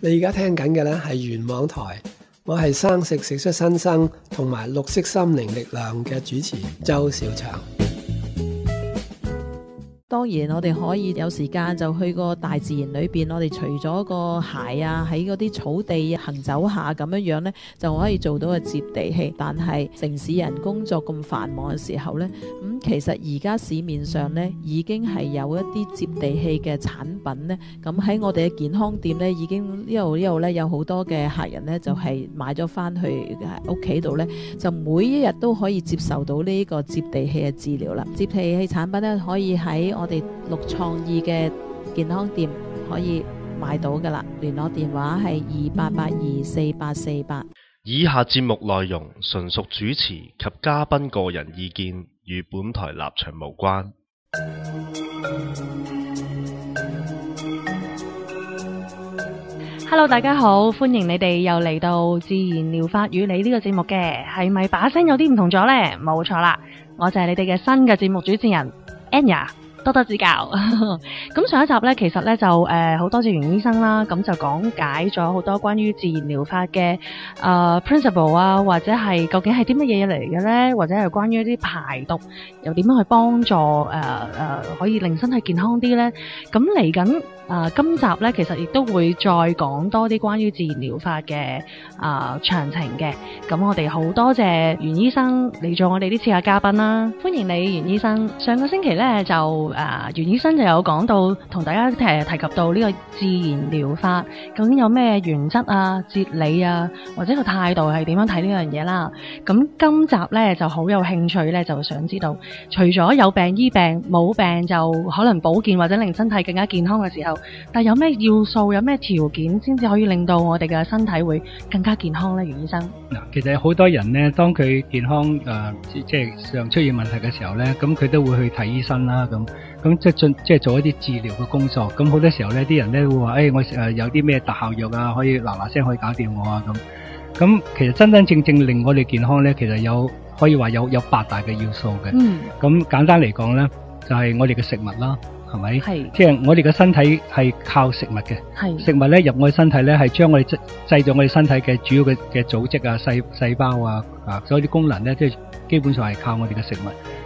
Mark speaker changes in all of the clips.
Speaker 1: 你而家聽緊嘅呢係原網台，我係生食食出新生同埋綠色心灵力量嘅主持周兆祥。
Speaker 2: 當然，我哋可以有時間就去個大自然裏邊，我哋除咗個鞋啊，喺嗰啲草地行走下咁樣樣呢，就可以做到個接地氣。但係城市人工作咁繁忙嘅時候呢，咁、嗯、其實而家市面上呢已經係有一啲接地氣嘅產品呢。咁喺我哋嘅健康店呢，已經呢度呢度呢有好多嘅客人呢，就係、是、買咗翻去屋企度呢，就每一日都可以接受到呢個接地氣嘅治療啦。接地氣產品呢，可以喺我哋六創意嘅健康店可以買到噶啦，聯絡電話係二八八二四八四八。
Speaker 3: 以下節目內容純屬主持及嘉賓個人意見，與本台立場無關。
Speaker 4: Hello，大家好，歡迎你哋又嚟到自然療法與你呢個節目嘅，係咪把聲有啲唔同咗呢？冇錯啦，我就係你哋嘅新嘅節目主持人 Anya。多多指教。咁上一集咧，其實咧就誒好、呃、多謝袁醫生啦，咁就講解咗好多關於自然療法嘅誒、呃、principle 啊，或者係究竟係啲乜嘢嚟嘅咧，或者係關於啲排毒又點樣去幫助誒誒、呃呃、可以令身體健康啲咧？咁嚟緊誒今集咧，其實亦都會再講多啲關於自然療法嘅啊詳情嘅。咁我哋好多謝袁醫生嚟做我哋呢次嘅嘉賓啦，歡迎你袁醫生。上個星期咧就。啊、袁醫生就有講到，同大家提提及到呢個自然療法究竟有咩原則啊、哲理啊，或者個態度係點樣睇呢樣嘢啦？咁今集咧就好有興趣咧，就想知道，除咗有病醫病，冇病就可能保健或者令身體更加健康嘅時候，但有咩要素、有咩條件先至可以令到我哋嘅身體會更加健康咧？袁醫生，
Speaker 5: 嗱，其實好多人咧，當佢健康誒、即係上出現問題嘅時候咧，咁佢都會去睇醫生啦，咁。咁即係進即係做一啲治療嘅工作，咁好多時候咧，啲人咧會話，誒、哎，我誒有啲咩特效藥啊，可以嗱嗱聲可以搞掂我啊，咁。咁其實真真正正令我哋健康咧，其實有可以話有有八大嘅要素嘅。嗯。咁簡單嚟講咧，就係、是、我哋嘅食物啦，係咪？係。即係我哋嘅身體係靠食物嘅。係。食物咧入我哋身體咧，係將我哋製製造我哋身體嘅主要嘅嘅組織啊、細細胞啊啊，所有啲功能咧，即係基本上係靠我哋嘅食物。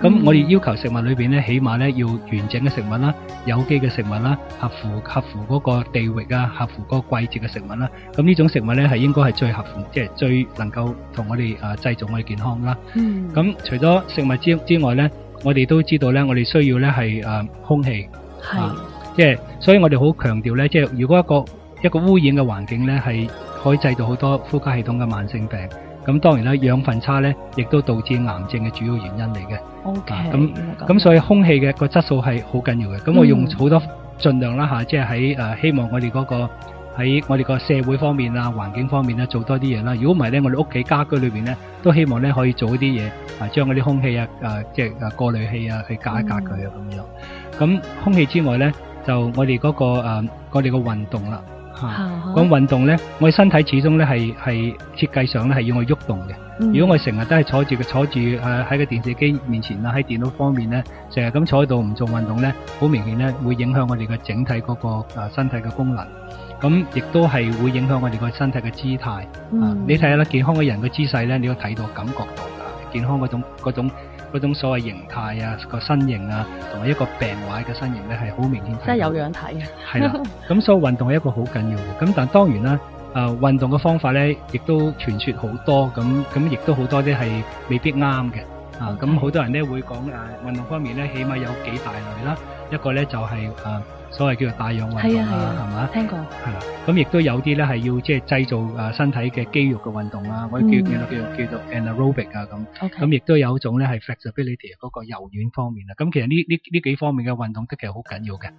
Speaker 5: 咁、嗯、我哋要求食物裏邊咧，起碼咧要完整嘅食物啦，有機嘅食物啦，合乎合乎嗰個地域啊，合乎嗰個季節嘅食物啦。咁呢種食物咧係應該係最合乎，即係最能夠同我哋啊製造我哋健康啦。嗯。咁除咗食物之之外咧，我哋都知道咧，我哋需要咧係誒空氣。係。即係，所以我哋好強調咧，即係如果一個一個污染嘅環境咧，係可以製造好多呼吸系統嘅慢性病。咁當然啦，養分差咧，亦都導致癌症嘅主要原因嚟嘅。咁咁所以空氣嘅個質素係好緊要嘅。咁我用好多盡量啦吓，即係喺誒希望我哋嗰個喺我哋個社會方面啊，環境方面咧做多啲嘢啦。如果唔係咧，我哋屋企家居裏邊咧都希望咧可以做一啲嘢啊，將嗰啲空氣啊誒即係誒過濾器啊去隔一隔佢啊咁樣。咁空氣之外咧，就我哋嗰個誒我哋個運動啦。吓，咁運動咧，我哋身體始終咧係係設計上咧係要我喐動嘅。如果我成日都係坐住個坐住誒喺個電視機面前啦，喺電腦方面咧，成日咁坐喺度唔做運動咧，好明顯咧會影響我哋嘅整體嗰個誒身體嘅功能。咁亦都係會影響我哋個身體嘅姿態。嗯，你睇下啦，健康嘅人嘅姿勢咧，你要睇到感覺到噶，健康嗰種嗰種。嗰種所謂形態啊，個身形啊，同埋一個病壞嘅身形咧，係好明顯。
Speaker 4: 即係有樣睇。
Speaker 5: 係啦，咁所以運動係一個好緊要嘅。咁但係當然啦，誒運動嘅方法咧，亦都傳說好多。咁咁亦都好多啲係未必啱嘅。啊，咁好多人咧會講誒運動方面咧，起碼有幾大類啦。一個咧就係誒所謂叫做帶氧運動
Speaker 4: 係啊係
Speaker 5: 嘛？
Speaker 4: 聽過。
Speaker 5: 係啦，咁亦都有啲咧係要即係製造誒身體嘅肌肉嘅運動啊，我哋叫叫做叫做叫做 anaerobic 啊咁。咁亦都有一種咧係 flexibility 嗰個柔軟方面啦。咁其實呢呢呢幾方面嘅運動都其實好緊要嘅。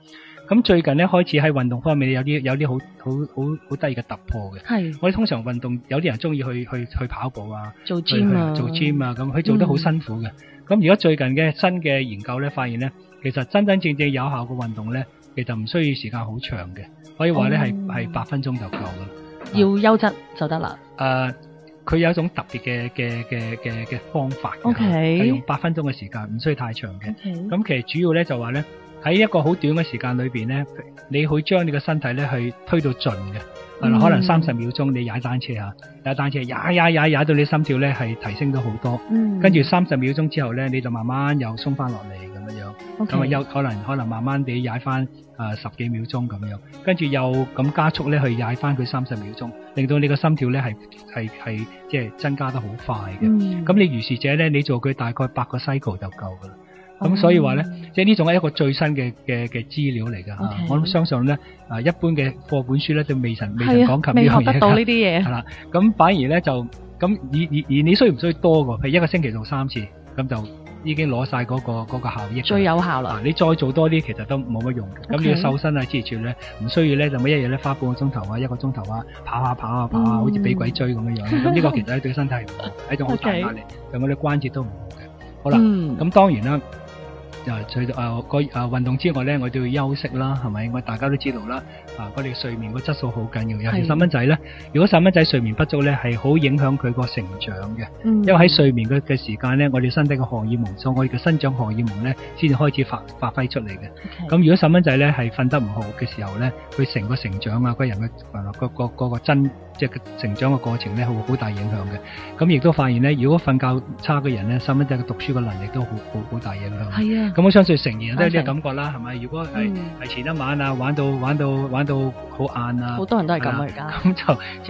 Speaker 5: 咁最近咧開始喺運動方面有啲有啲好好好好低嘅突破嘅。
Speaker 4: 係
Speaker 5: 我哋通常運動有啲人中意去去去跑步啊，
Speaker 4: 做
Speaker 5: 去
Speaker 4: gym 啊，
Speaker 5: 去做 gym 啊，咁佢做得好辛苦嘅。咁而家最近嘅新嘅研究咧，發現咧，其實真真正正有效嘅運動咧，其實唔需要時間好長嘅，可以話咧係
Speaker 4: 哦
Speaker 5: 係八分鐘就夠噶啦。
Speaker 4: 要優質就得啦。
Speaker 5: 誒，佢有一種特別嘅嘅嘅嘅嘅方法嘅
Speaker 4: OK
Speaker 5: 係用八分鐘嘅時間，唔需要太長嘅。咁其實主要咧就話咧，喺一個好短嘅時間裏邊咧，你去將你個身體咧去推到盡嘅。係啦，
Speaker 4: 嗯
Speaker 5: 可能三十秒鐘你踩單車啊，踩單車踩踩踩踩到你心跳咧係提升咗好多，
Speaker 4: 嗯，
Speaker 5: 跟住三十秒鐘之後咧你就慢慢又鬆翻落嚟咁樣樣
Speaker 4: ，OK
Speaker 5: 咁啊有可能可能慢慢地踩翻誒十幾秒鐘咁樣，跟住又咁加速咧去踩翻佢三十秒鐘，令到你個心跳咧係係係即係增加得好快嘅。
Speaker 4: 嗯，
Speaker 5: 咁你如是者咧，你做佢大概八個 cycle 就夠噶啦。咁
Speaker 4: 哦
Speaker 5: 所以話咧，即係呢種係一個最新嘅嘅嘅資料嚟㗎嚇我諗相信咧，啊一般嘅課本書咧都未曾未曾
Speaker 4: 係啊
Speaker 5: 講及呢樣嘢
Speaker 4: 未學得到呢。啲嘢
Speaker 5: 係。啦，咁反而咧就咁而而而你需唔需要多㗎？譬如一個星期做三次，咁就已經攞晒嗰個嗰個效益。
Speaker 4: 最有效啦
Speaker 5: 啊！你再做多啲，其實都冇乜用嘅。咁要瘦身啊、支持咧，唔需要咧就每一日咧花半個鐘頭啊、一個鐘頭啊，跑下跑下跑下，
Speaker 4: 嗯
Speaker 5: 好似俾鬼追咁樣樣。咁呢個其實咧對身體係唔好，係一種好大壓力，對我哋關節都唔好嘅。好啦，
Speaker 4: 嗯
Speaker 5: 咁當然啦。就除咗啊個啊運動之外咧，我哋要休息啦，係咪？我大家都知道啦，啊，我哋睡眠個質素好緊要，尤其
Speaker 4: 係
Speaker 5: 細蚊仔咧，如果細蚊仔睡眠不足咧，係好影響佢個成長嘅。
Speaker 4: 嗯
Speaker 5: 因為喺睡眠嘅嘅時間咧，我哋身體嘅荷爾蒙，所以我哋嘅生長荷爾蒙咧，先至開始發發揮出嚟嘅。咁如果細蚊仔咧係瞓得唔好嘅時候咧，佢成個成長啊，個人嘅誒個個個個真即係成長嘅過程咧，係會好大影響嘅。咁亦都發現咧，如果瞓覺差嘅人咧，細蚊仔嘅讀書嘅能力都好好好大影響。
Speaker 4: 係啊，
Speaker 5: 咁我相信成年人都有呢個感覺啦，係咪？如果係
Speaker 4: 嗯
Speaker 5: 係前一晚啊，玩到玩到玩到好晏啊，
Speaker 4: 好多人都係咁啊，而家
Speaker 5: 咁就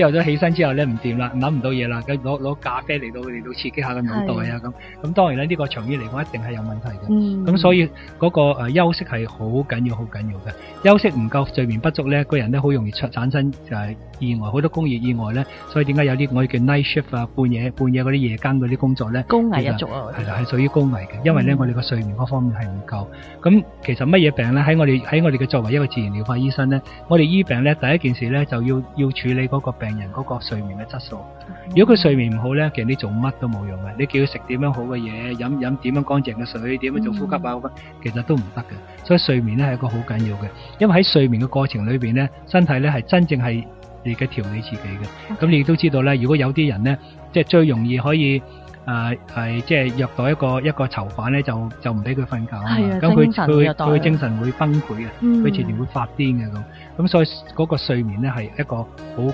Speaker 5: 朝頭早起身之後咧唔掂啦，諗唔到嘢啦，咁攞攞咖啡嚟到嚟到刺激下個腦袋啊咁。咁當然咧，呢個長遠嚟講一定係有問題嘅。
Speaker 4: 嗯，
Speaker 5: 咁所以嗰個誒休息係好緊要，好緊要嘅。休息唔夠，睡眠不足咧，個人咧好容易出產生就係意外，好多工業意外咧。所以點解有啲我哋叫 night shift 啊，半夜半夜嗰啲夜更嗰啲工作咧，
Speaker 4: 高危一族啊，
Speaker 5: 係啦，係屬於高危嘅，因為咧
Speaker 4: 嗯
Speaker 5: 我哋個睡眠嗰方面係唔夠。咁其實乜嘢病咧？喺我哋喺我哋嘅作為一個自然療法醫生咧，我哋醫病咧第一件事咧就要要處理嗰個病人嗰個睡眠嘅質素。如果佢睡眠唔好咧，其實你做乜都冇用嘅。你叫佢食點樣好嘅嘢，飲飲點樣乾淨嘅水，點樣做呼吸啊，咁其實都唔得嘅。所以睡眠咧係一個好緊要嘅，因為喺睡眠嘅過程裏邊咧，身體咧係真正係你嘅調理自己嘅。咁你亦都知道咧，如果有啲人咧，即係最容易可以。啊係即係虐待一個一個囚犯咧，就就唔俾佢瞓覺啊咁佢佢佢精神會崩潰嘅，
Speaker 4: 嗯
Speaker 5: 佢自然會發癲嘅咁。咁所以嗰個睡眠咧係一個好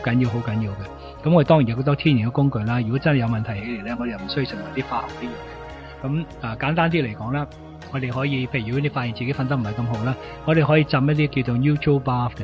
Speaker 5: 緊要、好緊要嘅。咁我哋當然有好多天然嘅工具啦。如果真係有問題起嚟咧，我哋又唔需要成為啲化學啲藥嘅。咁啊簡單啲嚟講啦，我哋可以譬如如果你發現自己瞓得唔係咁好啦，我哋可以浸一啲叫做 neutral bath 嘅。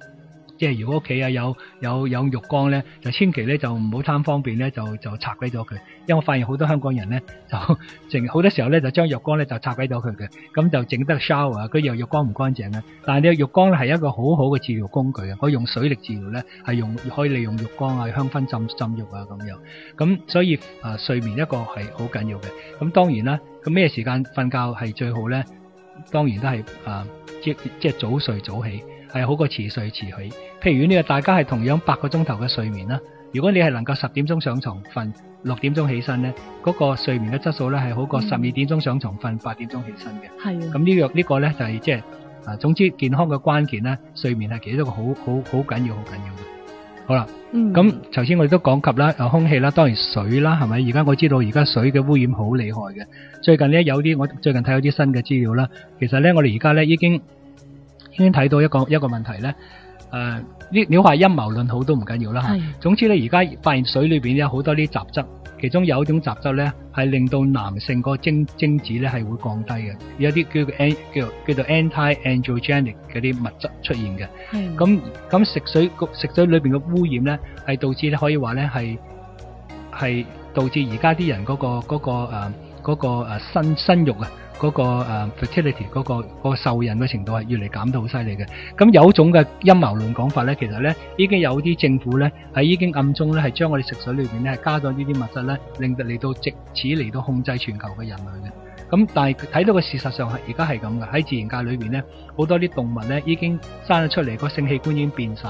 Speaker 5: 即係如果屋企啊有有有浴缸咧，就千祈咧就唔好貪方便咧，就就拆鬼咗佢。因為我發現好多香港人咧就 淨好多時候咧就將浴缸咧就拆鬼咗佢嘅，咁就整得 shower，佢又浴缸唔乾淨嘅。但係呢個浴缸咧係一個好好嘅治療工具啊，可以用水力治療咧，係用可以利用浴缸啊、香薰浸浸浴啊咁樣。咁所以啊、睡眠一個係好緊要嘅。咁當然啦，咁咩時間瞓覺係最好咧？當然都係啊、即即係早睡早起，係好過遲睡遲起。譬如呢個大家係同樣八個鐘頭嘅睡眠啦，如果你係能夠十點鐘上床瞓，六點鐘起身咧，嗰、個睡眠嘅質素咧係好過
Speaker 4: 嗯
Speaker 5: 十二點鐘上床瞓，八點鐘起身嘅。
Speaker 4: 係啊，
Speaker 5: 咁呢、個呢、個咧就係即係啊，總之健康嘅關鍵咧，睡眠係其中一個好好好緊要、好緊要嘅。好啦，
Speaker 4: 嗯，
Speaker 5: 咁頭先我哋都講及啦，誒空氣啦，當然水啦，係咪？而家我知道而家水嘅污染好厲害嘅。最近呢，有啲我最近睇有啲新嘅資料啦，其實呢，我哋而家呢已經已經睇到一個一個問題呢。誒、呢你話陰謀論好都唔緊要啦嚇
Speaker 4: 係
Speaker 5: 總之咧，而家發現水裏邊有好多啲雜質，其中有一種雜質咧係令到男性個精精子咧係會降低嘅，有啲叫做 an 叫做叫做 anti-androgenic 嗰啲物質出現嘅。
Speaker 4: 係
Speaker 5: 咁咁食水食水裏邊嘅污染咧，係導致咧可以話咧係係導致而家啲人嗰、個嗰、個誒嗰、個誒生生育啊。嗰、個誒 fertility 嗰、個、個受孕嘅程度係越嚟減得好犀利嘅。咁有一種嘅陰謀論講法咧，其實咧已經有啲政府咧係已經暗中咧係將我哋食水裏邊咧係加咗呢啲物質咧，令到嚟到直此嚟到控制全球嘅人類嘅。咁但係睇到個事實上係而家係咁嘅，喺自然界裏邊咧好多啲動物咧已經生咗出嚟，個性器官已經變晒。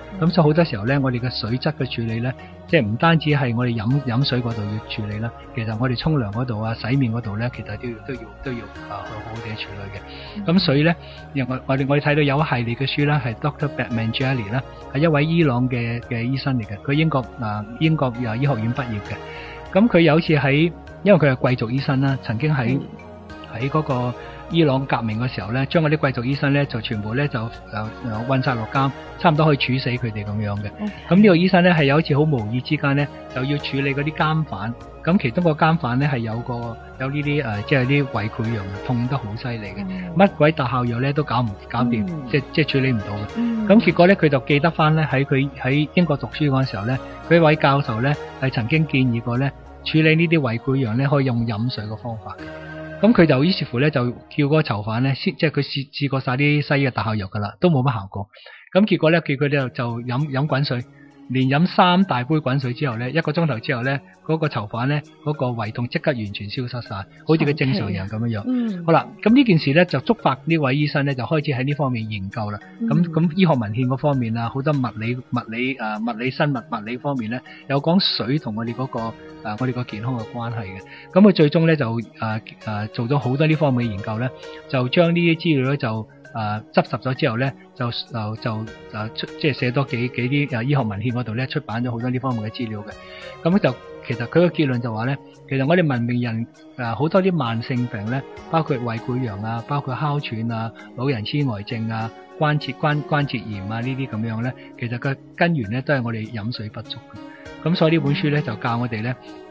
Speaker 5: 咁所以好多時候咧，我哋嘅水質嘅處理咧，即係唔單止係我哋飲飲水嗰度要處理啦，其實我哋沖涼嗰度啊、洗面嗰度咧，其實都要都要都要啊去好好地處理嘅。咁所以咧，我我哋我哋睇到有一系列嘅書啦，係 Doctor Batman Jelly 啦，係一位伊朗嘅嘅醫生嚟嘅，佢英國啊英國啊醫學院畢業嘅。咁佢有次喺，因為佢係貴族醫生啦，曾經喺喺嗰個伊朗革命嘅時候咧，將嗰啲貴族醫生咧就全部咧就誒誒韞晒落監，差唔多可以處死佢哋咁樣嘅。咁呢個醫生咧係有一次好無意之間咧，就要處理嗰啲監犯。咁其中個監犯咧係有個有呢啲誒，即係啲胃潰瘍，痛得好犀利嘅，乜鬼特效藥咧都搞唔搞掂，
Speaker 4: 嗯
Speaker 5: 即係即係處理唔到嘅。
Speaker 4: 嗯
Speaker 5: 咁結果咧，佢就記得翻咧喺佢喺英國讀書嗰陣時候咧，佢位教授咧係曾經建議過咧處理呢啲胃潰瘍咧可以用飲水嘅方法。咁佢就於是乎咧就叫嗰個囚犯咧先，即係佢試試過晒啲西醫嘅特效藥噶啦，都冇乜效果。咁結果咧，叫佢哋就就飲飲滾水，連飲三大杯滾水之後咧，一個鐘頭之後咧，嗰、個囚犯咧嗰、個胃痛即刻完全消失晒，好似佢正常人咁樣樣。
Speaker 4: 嗯
Speaker 5: 好啦，咁呢件事咧就觸發呢位醫生咧就開始喺呢方面研究啦。咁
Speaker 4: 嗯
Speaker 5: 咁、醫學文獻嗰方面啊，好多物理、物理誒、呃物理生物、物理方面咧，有講水同我哋嗰、個、呃、我哋個健康嘅關係嘅。咁佢最終咧就誒誒、做咗好多呢方面嘅研究咧，就將呢啲資料咧就誒、執拾咗之後咧，就就就誒出即係寫多幾幾啲誒醫學文獻嗰度咧出版咗好多呢方面嘅資料嘅。咁就其實佢個結論就話咧，其實我哋文明人誒好、多啲慢性病咧，包括胃潰瘍啊，包括哮喘啊、老人痴呆症啊、關節關關節炎啊呢啲咁樣咧，其實個根源咧都係我哋飲水不足嘅。咁所以呢本書咧就教我哋咧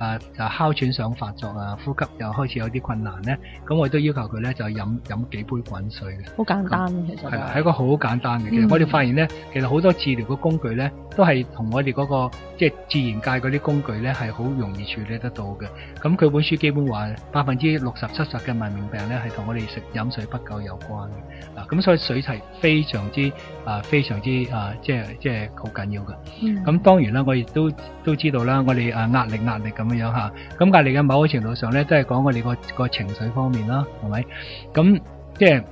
Speaker 5: 啊就哮喘想發作啊，呼吸又開始有啲困難咧，咁我都要求佢咧就飲飲幾杯滾水嘅，
Speaker 2: 好簡單其實
Speaker 5: 係啦，係一個好簡單嘅。其實
Speaker 2: 嗯
Speaker 5: 我哋發現咧，其實好多治療嘅工具咧，都係同我哋嗰、個即係自然界嗰啲工具咧係好容易處理得到嘅。咁佢本書基本話百分之六十七十嘅文明病咧係同我哋食飲水不夠有關嘅。啊，咁所以水係非常之啊非常之啊即係即係好緊要嘅。
Speaker 4: 嗯
Speaker 5: 咁當然啦，我亦都都知道啦，我哋啊壓力壓力咁咁样吓，咁隔篱嘅某个程度上咧，都系讲我哋个个情绪方面啦，系咪？咁即系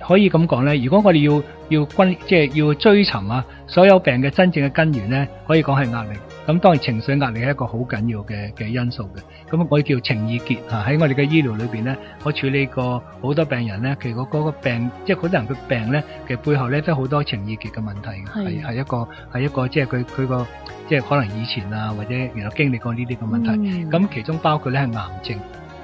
Speaker 5: 可以咁讲咧，如果我哋要要均即系要追寻啊，所有病嘅真正嘅根源咧，可以讲系压力。咁當然情緒壓力係一個好緊要嘅嘅因素嘅。咁我哋叫情意結嚇，喺我哋嘅醫療裏邊咧，我處理過好多病人咧，其實嗰個病即係好多人嘅病咧，其實背後咧都好多情意結嘅問題嘅，係係一個係一個即係佢佢個即係可能以前啊或者原來經歷過呢啲嘅問題。咁、
Speaker 4: 嗯
Speaker 5: 其中包括咧係癌症。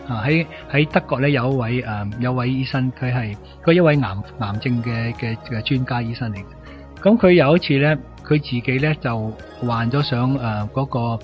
Speaker 5: 啊！喺喺德國咧有一位誒、呃有位醫生，佢係佢一位癌癌症嘅嘅嘅專家醫生嚟嘅。咁佢有一次咧，佢自己咧就患咗上誒嗰個誒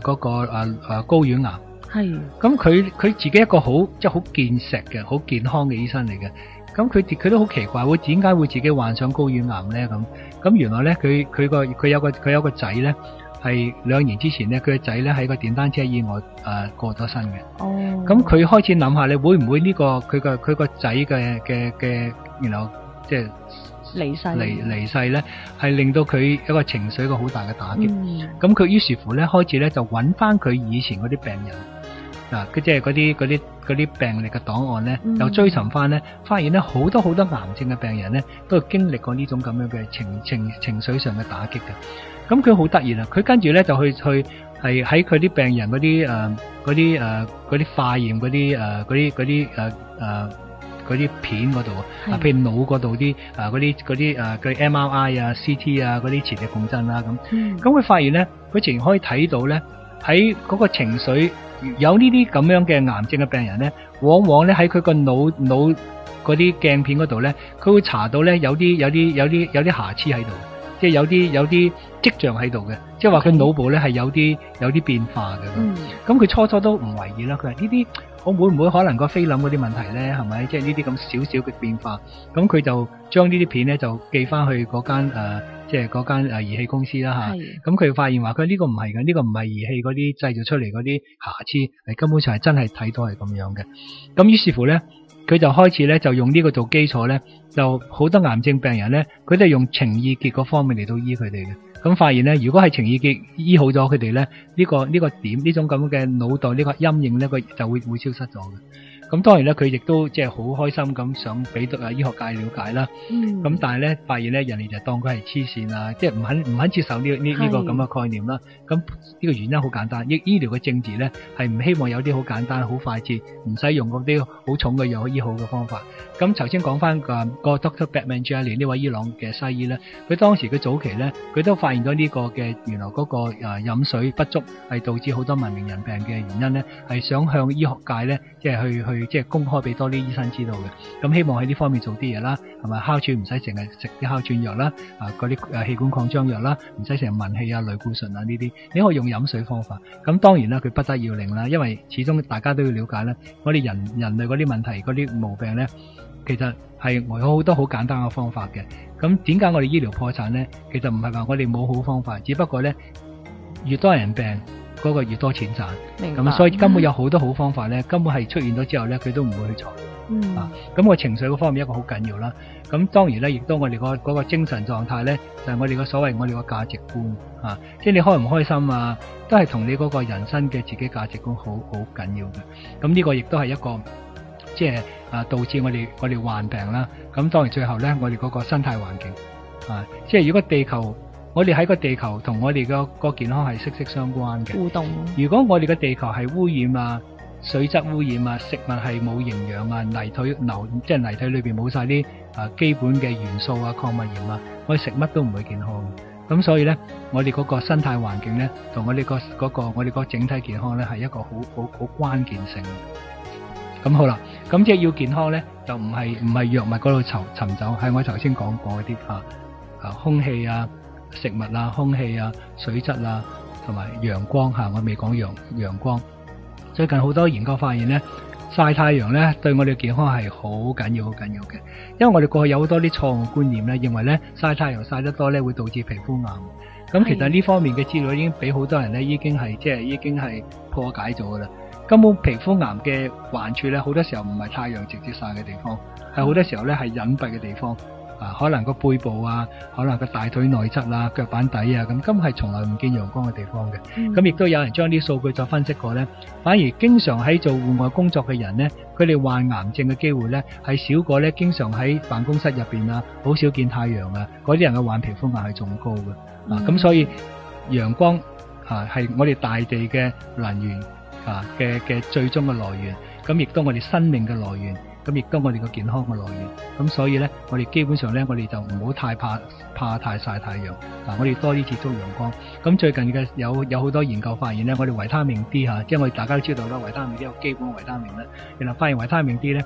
Speaker 5: 嗰、個誒誒睾丸癌。
Speaker 4: 係
Speaker 5: 咁佢佢自己一個好即係好健碩嘅、好健康嘅醫生嚟嘅。咁佢佢都好奇怪，會點解會自己患上高丸癌咧？咁咁原來咧，佢佢個佢有個佢有個仔咧，係兩年之前咧，佢個仔咧喺個電單車意外誒、呃、過咗身嘅。
Speaker 4: 哦，
Speaker 5: 咁佢開始諗下你會唔會呢、個佢個佢個仔嘅嘅嘅，然後即係
Speaker 4: 離世
Speaker 5: 離離世咧，係令到佢一個情緒一個好大嘅打擊。
Speaker 4: 嗯
Speaker 5: 咁佢、於是乎咧，開始咧就揾翻佢以前嗰啲病人啊，佢即係嗰啲嗰啲嗰啲病歷嘅檔案咧，
Speaker 4: 嗯
Speaker 5: 又追尋翻咧，發現咧好多好多癌症嘅病人咧，都係經歷過呢種咁樣嘅情情情緒上嘅打擊嘅。咁佢好得意啦，佢跟住咧就去去係喺佢啲病人嗰啲誒嗰啲誒嗰啲化驗嗰啲誒嗰啲嗰啲誒誒嗰啲片嗰度啊，
Speaker 4: 係
Speaker 5: 譬如腦嗰度啲啊嗰啲嗰啲啊嗰啲 MRI 啊、CT 啊嗰啲磁力共振啦咁。
Speaker 4: 嗯
Speaker 5: 咁佢發現咧，佢竟然可以睇到咧，喺嗰個情緒有呢啲咁樣嘅癌症嘅病人咧，往往咧喺佢個腦腦嗰啲鏡片嗰度咧，佢會查到咧有啲有啲有啲有啲瑕疵喺度，即係有啲有啲跡象喺度嘅，即係話佢腦部咧係有啲有啲變化嘅咁。
Speaker 4: 嗯
Speaker 5: 咁佢初初都唔為意啦，佢話呢啲我會唔會可能個菲林嗰啲問題咧，係咪？即係呢啲咁少少嘅變化，咁佢就將呢啲片咧就寄翻去嗰間誒，即係嗰間誒儀器公司啦
Speaker 4: 吓。
Speaker 5: 咁佢發現話佢呢個唔係嘅，呢、個唔係儀器嗰啲製造出嚟嗰啲瑕疵，係根本上係真係睇到係咁樣嘅。咁於是乎咧，佢就開始咧就用呢個做基礎咧，就好多癌症病人咧，佢都係用情意結嗰方面嚟到醫佢哋嘅。咁发现咧，如果系情意结医好咗佢哋咧，呢、个呢、个点呢种咁嘅脑袋呢个阴影咧，佢就会会消失咗嘅。咁當然咧，佢亦都即係好開心咁想俾到啊醫學界了解啦。
Speaker 4: 嗯
Speaker 5: 咁但係咧，發現咧人哋就當佢係黐線啊，即係唔肯唔肯接受呢呢呢個
Speaker 4: 係
Speaker 5: 咁嘅概念啦。咁呢個原因好簡單，醫醫療嘅政治咧係唔希望有啲好簡單、好快捷，唔使用嗰啲好重嘅藥醫好嘅方法。咁頭先講翻個個 Dr. Batman Jelly 呢位伊朗嘅西醫咧，佢當時佢早期咧，佢都發現咗呢個嘅原來嗰個誒飲水不足係導致好多文明人病嘅原因咧，係想向醫學界咧即係去去即係公開俾多啲醫生知道嘅。咁希望喺呢方面做啲嘢啦，係咪哮喘唔使成日食啲哮喘藥啦，啊嗰啲誒氣管擴張藥啦，唔使成日聞氣啊、類固醇啊呢啲，你可以用飲水方法。咁當然啦，佢不得要領啦，因為始終大家都要了解咧，我哋人人類嗰啲問題、嗰啲毛病咧，其實係有好多好簡單嘅方法嘅。咁點解我哋醫療破產咧？其實唔係話我哋冇好方法，只不過咧越多人病，嗰、個越多錢賺。
Speaker 2: 明白
Speaker 5: 咁啊，所以根本有好多好方法咧，根本係出現咗之後咧，佢都唔會去採。
Speaker 4: 嗯
Speaker 5: 啊咁個情緒嗰方面一個好緊要啦。咁當然咧，亦都我哋個嗰個精神狀態咧，就係、我哋個所謂我哋個價值觀啊，即係你開唔開心啊，都係同你嗰個人生嘅自己價值觀好好緊要嘅。咁呢個亦都係一個即係啊導致我哋我哋患病啦。咁當然最後咧，我哋嗰個生態環境啊，即係如果地球我哋喺個地球同我哋個個健康係息息相關嘅。
Speaker 2: 互動
Speaker 5: 如果我哋嘅地球係污染啊、水質污染啊、食物係冇營養啊、泥土流即係泥土裏邊冇晒啲啊基本嘅元素啊、礦物鹽啊，我哋食乜都唔會健康嘅。咁所以咧，我哋嗰個生態環境咧，同我哋個嗰個我哋個整體健康咧，係一個好好好關鍵性嘅。咁好啦，咁即係要健康咧，就唔係唔係藥物嗰度尋尋找，係我頭先講過嗰啲啊啊空氣啊、食物啊、空氣啊、水質啊，同埋陽光嚇，我未講陽陽光。最近好多研究發現咧，曬太陽咧對我哋健康係好緊要、好緊要嘅。因為我哋過去有好多啲錯誤觀念咧，認為咧曬太陽曬得多咧會導致皮膚癌。咁其實呢方面嘅資料已經俾好多人咧，已經係即係已經係破解咗噶啦。根本皮膚癌嘅患處咧，好多時候唔係太陽直接曬嘅地方，係好多時候咧係隱蔽嘅地方。啊，可能個背部啊，可能個大腿內側啊、腳板底啊，咁根本係從來唔見陽光嘅地方嘅。咁亦都有人將啲數據再分析過咧，反而經常喺做戶外工作嘅人咧，佢哋患癌症嘅機會咧係少過咧經常喺辦公室入邊啊，好少見太陽啊，嗰啲人嘅患皮膚癌係仲高嘅。啊，咁所以陽光啊係我哋大地嘅能源啊嘅嘅最終嘅來源，咁亦都我哋生命嘅來源。咁亦都我哋個健康嘅來源，咁所以咧，我哋基本上咧，我哋就唔好太怕怕太晒太陽，嗱，我哋多啲接觸陽光。咁最近嘅有有好多研究發現咧，我哋維他命 D 吓，即係我哋大家都知道啦，維他命 D 有基本維他命咧，原來發現維他命 D 咧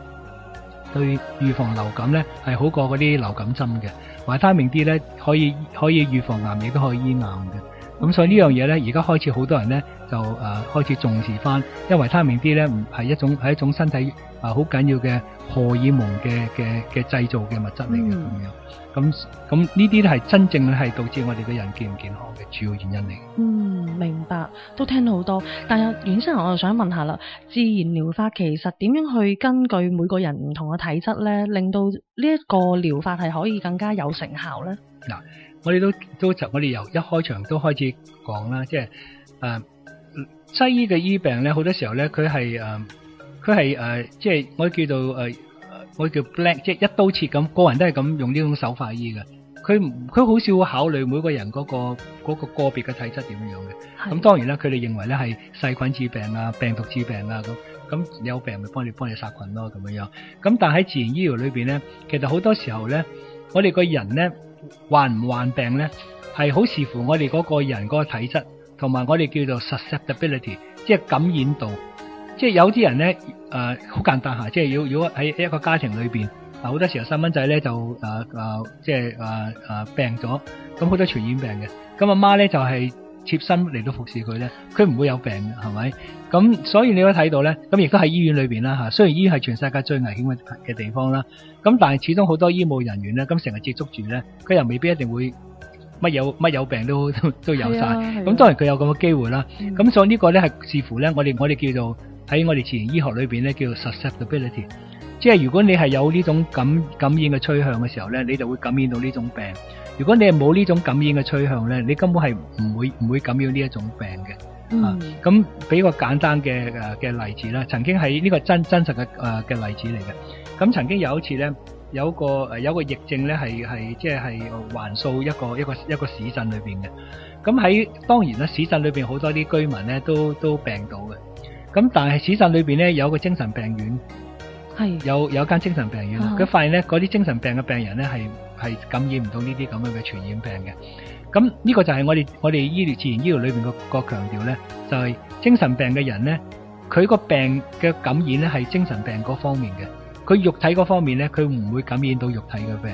Speaker 5: 對預防流感咧係好過嗰啲流感針嘅，維他命 D 咧可以可以預防癌，亦都可以醫癌嘅。咁所以呢樣嘢咧，而家開始好多人咧就誒、呃、開始重視翻，因為維他命 D 咧唔係一種係一種身體。啊，好緊要嘅荷爾蒙嘅嘅嘅製造嘅物質嚟嘅咁樣，咁咁呢啲咧係真正係導致我哋嘅人健唔健康嘅主要原因嚟。
Speaker 4: 嗯，明白，都聽到好多。但係袁生，我就想問下啦，自然療法其實點樣去根據每個人唔同嘅體質咧，令到呢一個療法係可以更加有成效咧？
Speaker 5: 嗱，我哋都都就我哋由一開場都開始講啦，即係誒西醫嘅醫病咧，好多時候咧佢係誒。佢係誒，即係我叫做誒、呃，我叫 black，即係一刀切咁，個人都係咁用呢種手法醫嘅。佢佢好少會考慮每個人嗰、嗰個嗰、嗰個個別嘅體質點樣嘅。咁當然啦，佢哋認為咧係細菌治病啊、病毒治病啊咁。咁有病咪幫你幫你殺菌咯咁樣樣。咁但係喺自然醫療裏邊咧，其實好多時候咧，我哋個人咧患唔患病咧，系好视乎我哋嗰個人嗰個體質，同埋我哋叫做 susceptibility，即系感染度。即系有啲人咧，诶、好简单吓，即係如果喺一个家庭里边，啊，好多时候细蚊仔咧就诶诶、即系诶诶病咗，咁好多传染病嘅，咁阿妈咧就係貼身嚟到服侍佢咧，佢唔會有病嘅，係咪？咁所以你都睇到咧，咁亦都喺醫院裏邊啦吓，雖然醫院係全世界最危險嘅嘅地方啦，咁但係始終好多醫務人員咧，咁成日接觸住咧，佢又未必一定會乜有乜有病都都 都有晒，咁、啊、當然佢有咁嘅機會啦，咁、嗯、所以呢個咧係視乎咧，我哋我哋叫做。喺我哋自然醫學裏邊咧，叫做 susceptibility，即係如果你係有呢種感感染嘅趨向嘅時候咧，你就會感染到呢種病。如果你係冇呢種感染嘅趨向咧，你根本係唔會唔會感染呢一種病嘅。嗯、啊，咁俾個簡單嘅誒嘅例子啦。曾經喺呢個真真實嘅誒嘅例子嚟嘅。咁曾經有一次咧，有個誒有個疫症咧係係即係係橫掃一個一個一個市鎮裏邊嘅。咁喺當然啦，市鎮裏邊好多啲居民咧都都病到嘅。咁但係市鎮裏邊咧有個精神病院，係有有間精神病院，佢、啊、發現咧嗰啲精神病嘅病人咧係係感染唔到呢啲咁樣嘅傳染病嘅。咁呢個就係我哋我哋醫療自然醫療裏邊個個強調咧，就係、是、精神病嘅人咧，佢個病嘅感染咧係精神病嗰方面嘅，佢肉體嗰方面咧佢唔會感染到肉體嘅病。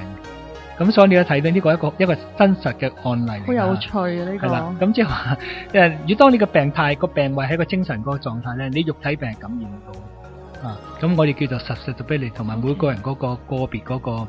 Speaker 5: 咁所以你都睇到呢個一個一個真實嘅案例，
Speaker 4: 好有趣啊！呢、這個係啦，咁
Speaker 5: 即係話，誒，如果當你個病態個病位喺個精神嗰個狀態咧，你肉體病感染唔到啊。咁我哋叫做 susceptibility 同埋每個人嗰個個別嗰個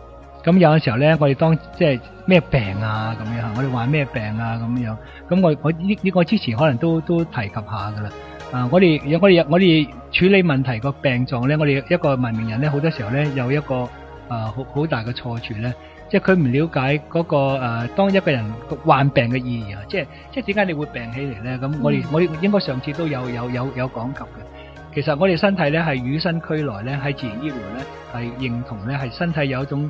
Speaker 5: 咁有陣時候咧，我哋當即係咩病啊咁樣，我哋患咩病啊咁樣。咁我我呢呢個之前可能都都提及下噶啦。啊！我哋有我哋我哋處理問題個病狀咧，我哋一個文明人咧，好多時候咧有一個啊好好大嘅錯處咧，即係佢唔了解嗰、那個誒、啊，當一個人患病嘅意義啊，即係即係點解你會病起嚟咧？咁我哋、嗯、我哋應該上次都有有有有講及嘅。其實我哋身體咧係與生俱來咧，喺自然醫療咧係認同咧係身體有一種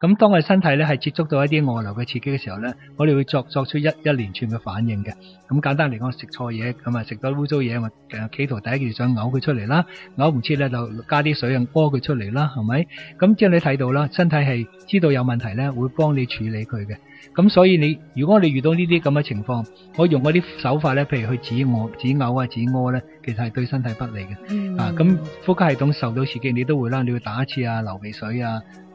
Speaker 5: 咁當我哋身體咧係接觸到一啲外流嘅刺激嘅時候咧，我哋會作作出一一連串嘅反應嘅。咁簡單嚟講，食錯嘢咁啊，食到污糟嘢，我誒企圖第一件事想嘔佢出嚟啦，嘔唔切咧就加啲水啊屙佢出嚟啦，係咪？咁即係你睇到啦，身體係知道有問題咧，會幫你處理佢嘅。咁所以你如果你遇到呢啲咁嘅情況，我用嗰啲手法咧，譬如去止餓、止嘔啊、止屙咧，其實係對身體不利嘅。
Speaker 2: 嗯
Speaker 5: 啊，咁呼吸系統受到刺激，你都會啦，你會打一次啊，流鼻水啊，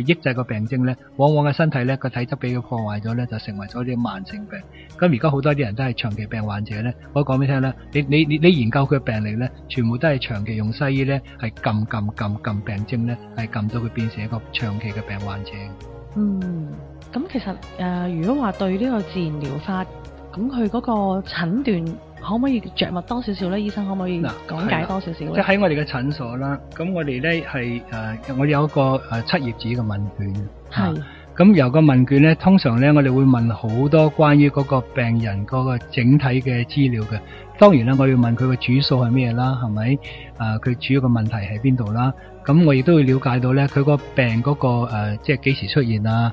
Speaker 5: 抑制個病徵咧，往往嘅身體咧個體質俾佢破壞咗咧，就成為咗啲慢性病。咁而家好多啲人都係長期病患者咧，我講俾你聽咧，你你你你研究佢嘅病历咧，全部都係長期用西醫咧，係撳撳撳撳病徵咧，係撳到佢變成一個長期嘅病患者。
Speaker 4: 嗯，咁其實誒、呃如果話對呢個自然療法，咁佢嗰個診斷可唔可以着墨多少少咧？醫生可唔可以
Speaker 5: 嗱
Speaker 4: 講解多少少
Speaker 5: 即
Speaker 4: 系？
Speaker 5: 喺我哋嘅診所啦，咁我哋咧係誒，我哋有一個誒七頁紙嘅問卷。
Speaker 4: 係
Speaker 5: 啊咁由個問卷咧，通常咧我哋會問好多關於嗰個病人嗰個整體嘅資料嘅。當然啦，我要問佢嘅主訴係咩啦，係咪？啊，佢主要嘅問題喺邊度啦？咁我亦都會了解到咧，佢個病嗰、個、呃、即係幾時出現啊？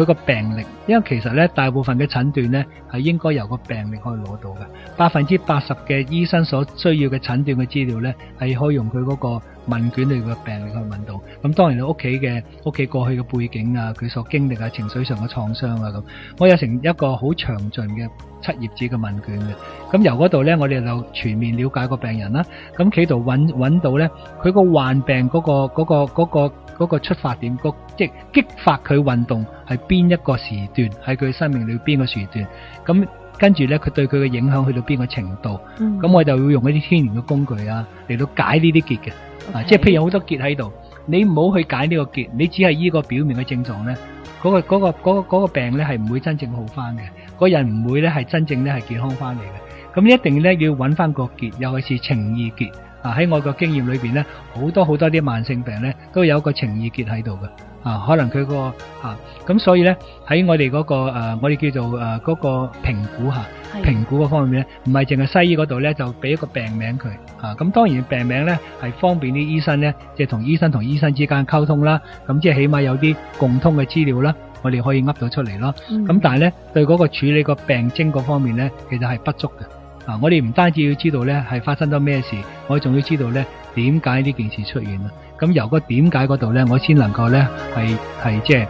Speaker 5: 佢个病历，因为其实咧大部分嘅诊断咧系应该由个病历可以攞到嘅。百分之八十嘅医生所需要嘅诊断嘅资料咧，系可以用佢嗰个问卷裏嘅病历去问到。咁当然你屋企嘅屋企过去嘅背景啊，佢所经历啊，情绪上嘅创伤啊咁，我有成一个好详尽嘅七页纸嘅问卷嘅。咁由嗰度咧，我哋就全面了解个病人啦。咁企度揾揾到咧，佢个患病嗰、个嗰、个嗰、个、出發點，嗰即係激發佢運動係邊一個時段，喺佢生命裏邊個時段。咁跟住咧，佢對佢嘅影響去到邊個程度？
Speaker 4: 嗯
Speaker 5: 咁我就會用一啲天然嘅工具啊，嚟到解呢啲結嘅。啊即係譬如有好多結喺度，你唔好去解呢個結，你只係依個表面嘅症狀咧，嗰、個嗰、個嗰、個嗰個病咧係唔會真正好翻嘅，嗰人唔會咧係真正咧係健康翻嚟嘅。咁一定咧要揾翻個結，尤其是情意結。啊，喺我個經驗裏邊咧，好多好多啲慢性病咧都有一個情意結喺度嘅。啊，可能佢個啊，咁所以咧喺我哋嗰、個、呃、我哋叫做誒嗰、個評估下。
Speaker 4: 係
Speaker 5: 評估嗰方面咧，唔係淨係西醫嗰度咧就俾一個病名佢啊。咁當然病名咧係方便啲醫生咧，即係同醫生同醫生之間溝通啦。咁即係起碼有啲共通嘅資料啦，我哋可以噏到出嚟咯。
Speaker 4: 嗯
Speaker 5: 咁、但係咧對嗰個處理個病徵嗰方面咧，其實係不足嘅。啊，我哋唔單止要知道咧係發生咗咩事，我仲要知道咧點解呢件事出現啦。咁由個點解嗰度咧，我先能夠咧係係即係。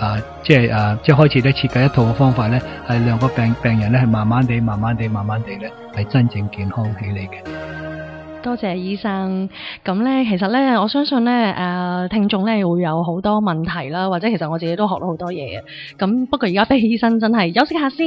Speaker 5: 啊，即系啊，即係開始咧設計一套嘅方法咧，係讓個病病人咧係慢慢地、慢慢地、慢慢地咧係真正健康起嚟嘅。
Speaker 4: 多謝醫生。咁咧，其實咧，我相信咧，誒、聽眾咧會有好多問題啦，或者其實我自己都學到好多嘢嘅。咁不過而家俾醫生真係休息下先。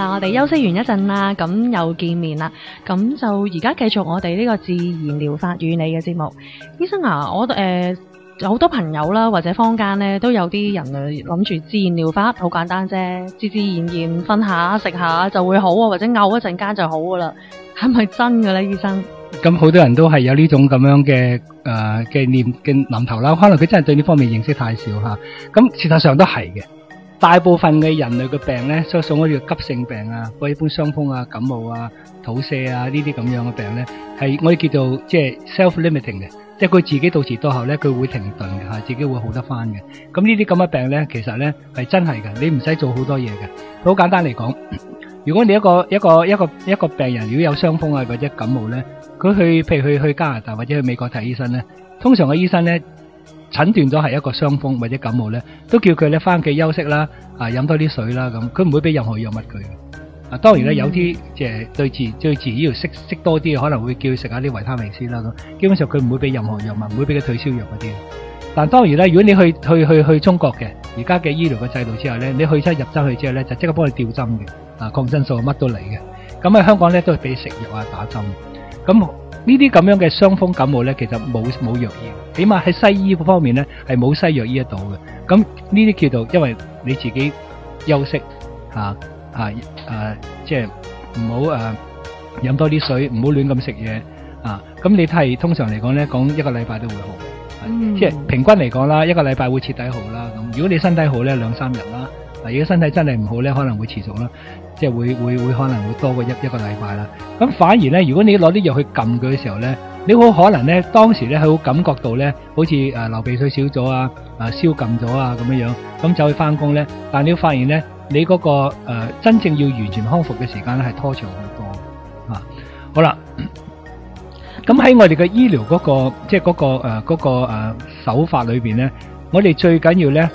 Speaker 4: 啦，我哋休息完一陣啦，咁又見面啦，咁就而家繼續我哋呢個自然療法與你嘅節目。醫生啊，我诶、好多朋友啦，或者坊間咧都有啲人啊諗住自然療法好簡單啫，自自然然瞓下食下就會好啊，或者嘔一陣間就好噶啦，係咪真嘅咧，醫生？
Speaker 5: 咁好多人都係有呢種咁樣嘅诶嘅念嘅諗頭啦，可能佢真係對呢方面認識太少吓。咁事實上都係嘅，大部分嘅人類嘅病咧，所所謂嘅急性病啊，或者一般傷風啊、感冒啊、肚瀉啊呢啲咁樣嘅病咧，係我哋叫做即係 self-limiting 嘅，即係佢自己到時到後咧，佢會停頓嘅吓，自己會好得翻嘅。咁呢啲咁嘅病咧，其實咧係真係嘅，你唔使做好多嘢嘅。好簡單嚟講，如果你一個一个一个一个病人如果有傷風啊或者感冒咧，佢去譬如去去加拿大或者去美國睇醫生咧，通常嘅醫生咧診斷咗係一個傷風或者感冒咧，都叫佢咧翻屋企休息啦，啊飲多啲水啦咁，佢唔會俾任何藥物佢。啊，當然咧有啲即係對自對自醫療識識多啲，可能會叫佢食下啲維他命 C 啦咁。基本上佢唔會俾任何藥物，唔會俾佢退燒藥嗰啲。但當然咧，如果你去去去去中國嘅而家嘅醫療嘅制度之下咧，你去親入針去之後咧，就即刻幫你吊針嘅，啊抗生素乜都嚟嘅。咁喺香港咧都係俾食藥啊打針。咁呢啲咁樣嘅傷風感冒咧，其實冇冇藥醫，起碼喺西醫方面咧係冇西藥醫得到嘅。咁呢啲叫做因為你自己休息吓啊誒、啊，即係唔好誒飲多啲水，唔好亂咁食嘢啊。咁你睇通常嚟講咧，講一個禮拜都會好，
Speaker 4: 嗯
Speaker 5: 即係平均嚟講啦，一個禮拜會徹底好啦。咁如果你身體好咧，兩三日啦。嗱，如果身體真係唔好咧，可能會持續啦，即係會會會可能會多過一一個禮拜啦。咁反而咧，如果你攞啲藥去撳佢嘅時候咧，你好可能咧當時咧係會感覺到咧，好似誒流鼻水少咗啊，啊燒撳咗啊咁樣樣，咁走去翻工咧，但你要發現咧，你嗰、個、真正要完全康復嘅時間咧係拖長好多啊。好啦。咁喺我哋嘅醫療嗰、個即係嗰、個誒嗰、個誒手法裏邊咧，我哋最緊要咧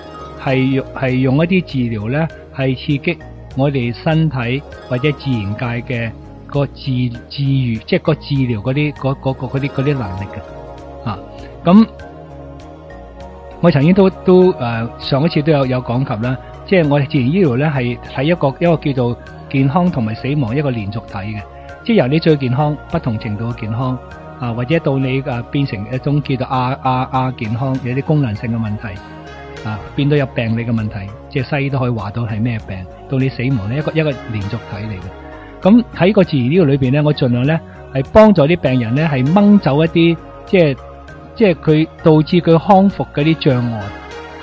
Speaker 5: 係用系用一啲治療咧係刺激我哋身體或者自然界嘅個治治愈，即係個治療嗰啲嗰嗰個嗰啲啲能力嘅啊。咁我曾經都都诶、上一次都有有講及啦，即係我哋自然醫療咧係睇一個一个叫做健康同埋死亡一個連續體嘅。即係由你最健康，不同程度嘅健康啊，或者到你誒變成一種叫做亞亞亞健康，有啲功能性嘅問題啊，變到有病理嘅問題，即係西醫都可以話到係咩病，到你死亡呢一個一個連續體嚟嘅。咁喺個自然醫療裏邊咧，我盡量咧係幫助啲病人咧係掹走一啲即係即係佢導致佢康復嗰啲障礙。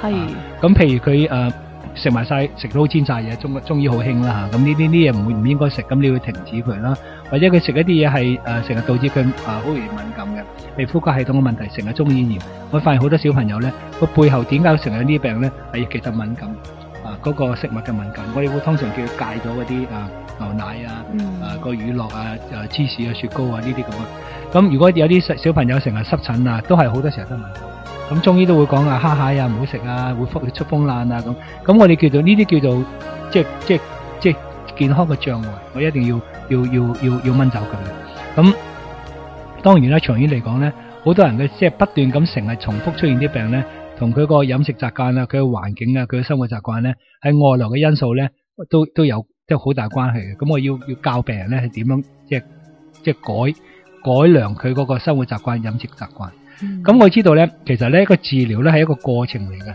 Speaker 4: 係
Speaker 5: 咁譬如佢誒食埋晒食到煎炸嘢，中中醫好興啦嚇，咁呢啲啲嘢唔會唔應該食，咁你要停止佢啦。或者佢食一啲嘢係誒成日導致佢啊好容易敏感嘅，譬如呼吸系統嘅問題，成日中耳炎。我發現好多小朋友咧個背後點解成日有呢啲病咧？係其實敏感啊，嗰、個食物嘅敏感。我哋會通常叫佢戒咗嗰啲啊牛奶啊、
Speaker 4: 嗯
Speaker 5: 啊個乳酪啊、誒芝士啊、雪糕啊呢啲咁啊。咁如果有啲細小朋友成日濕疹啊，都係好多時候都敏感。咁中醫都會講啊，蝦蟹啊唔好食啊，會風出風爛啊咁。咁我哋叫做呢啲叫做即係即係即係健康嘅障礙，我一定要要要要要掹走佢嘅。咁當然啦，長遠嚟講咧，好多人嘅即係不斷咁成日重複出現啲病咧，同佢個飲食習慣啊、佢嘅環境啊、佢嘅生活習慣咧，喺外來嘅因素咧，都都有都有好大關係嘅。咁我要要教病人咧係點樣即係即係改改良佢嗰個生活習慣、飲食習慣。咁、我知道咧，其實咧個治療咧係一個過程嚟嘅，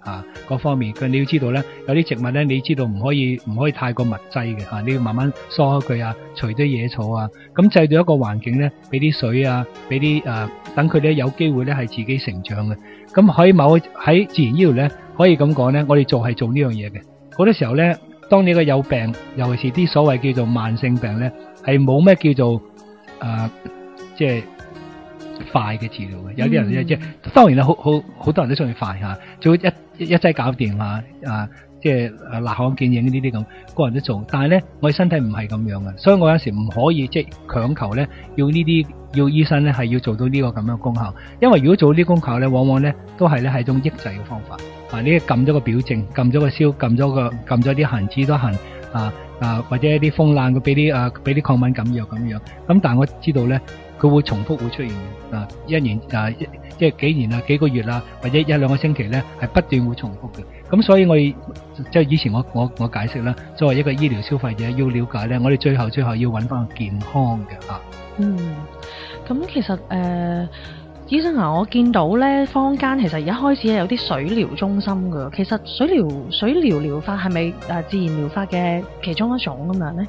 Speaker 5: 啊各方面，佢你要知道咧，有啲植物咧，你知道唔可以唔可以太过密擠嘅嚇，你要慢慢疏開佢啊，除啲野草啊，咁製造一個環境咧，俾啲水啊，俾啲诶等佢哋有機會咧係自己成長嘅，咁可以某喺自然醫療咧可以咁講咧，我哋做係做呢樣嘢嘅，好多時候咧，當你個有病，尤其是啲所謂叫做慢性病咧，係冇咩叫做诶、即係。快嘅治療嘅，有啲人咧即係當然啦，好好好多人都中意快嚇，做一一一劑搞掂啊啊！即係誒立竿見影呢啲咁，個人都做，但係咧我哋身體唔係咁樣嘅，所以我有時唔可以即係強求咧要呢啲要醫生咧係要做到呢個咁樣嘅功效，因為如果做呢啲功效咧，往往咧都係咧係一種抑制嘅方法啊！你撳咗個表症，撳咗個燒，撳咗個撳咗啲痕，止咗痕啊啊，或者一啲風冷，佢俾啲啊俾啲抗敏感藥咁樣，咁但係我知道咧。佢會重複會出現嘅啊，一年啊一即係幾年啊幾個月啊，或者一兩個星期咧係不斷會重複嘅。咁所以我哋即係以前我我我解釋啦，作為一個醫療消費者要了解咧，我哋最後最後要揾翻個健康嘅嚇。
Speaker 4: 嗯，咁其實誒、呃，醫生啊，我見到咧坊間其實而家開始有啲水療中心噶。其實水療水療療法係咪誒自然療法嘅其中一種咁樣咧？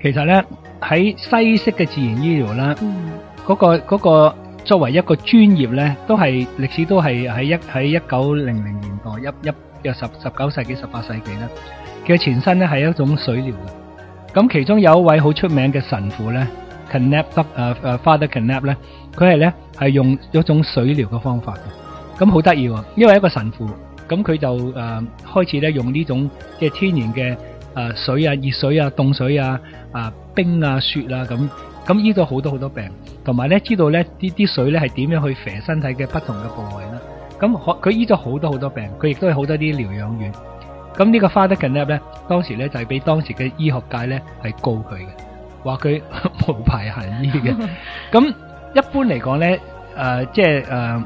Speaker 5: 其實咧喺西式嘅自然醫療啦，
Speaker 4: 嗯
Speaker 5: 嗰、個嗰、個作為一個專業咧，都係歷史都係喺一喺一九零零年代一一嘅十十九世紀十八世紀咧嘅前身咧係一種水療嘅。咁其中有一位好出名嘅神父咧 Canap 得誒誒 Father Canap 咧，佢係咧係用一種水療嘅方法嘅。咁好得意喎，因為一個神父，咁佢就誒、呃、開始咧用呢種即係天然嘅誒、水啊、熱水啊、凍水啊、啊冰啊、雪啊咁。咁醫到好多好多病，同埋咧知道咧啲啲水咧係點樣去肥身體嘅不同嘅部位啦。咁可佢醫咗好多好多病，佢亦都係好多啲療養院。咁呢個 Father Canap 咧，當時咧就係、俾當時嘅醫學界咧係告佢嘅，話佢 無牌行醫嘅。咁一般嚟講咧，誒、即係誒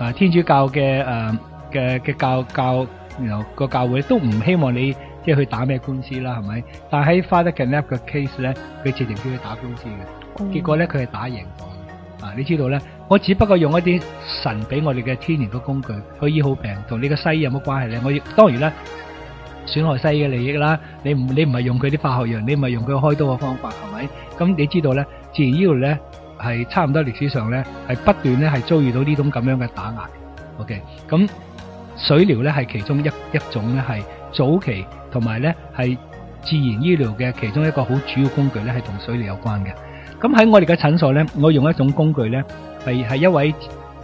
Speaker 5: 誒天主教嘅誒嘅嘅教教然後個教會都唔希望你即係去打咩官司啦，係咪？但係喺 Father 嘅 case 咧，佢直情叫佢打官司嘅。結果咧佢係打贏咗。啊，你知道咧，我只不過用一啲神俾我哋嘅天然嘅工具去醫好病，同你嘅西醫有乜關係咧？我亦當然啦，損害西醫嘅利益啦。你唔你唔係用佢啲化學藥，你唔係用佢開刀嘅方法，係咪？咁你知道咧，自然醫療咧係差唔多歷史上咧係不斷咧係遭遇到呢種咁樣嘅打壓。OK，咁水療咧係其中一一種咧係早期同埋咧係自然醫療嘅其中一個好主要工具咧係同水療有關嘅。咁喺我哋嘅診所咧，我用一種工具咧係係一位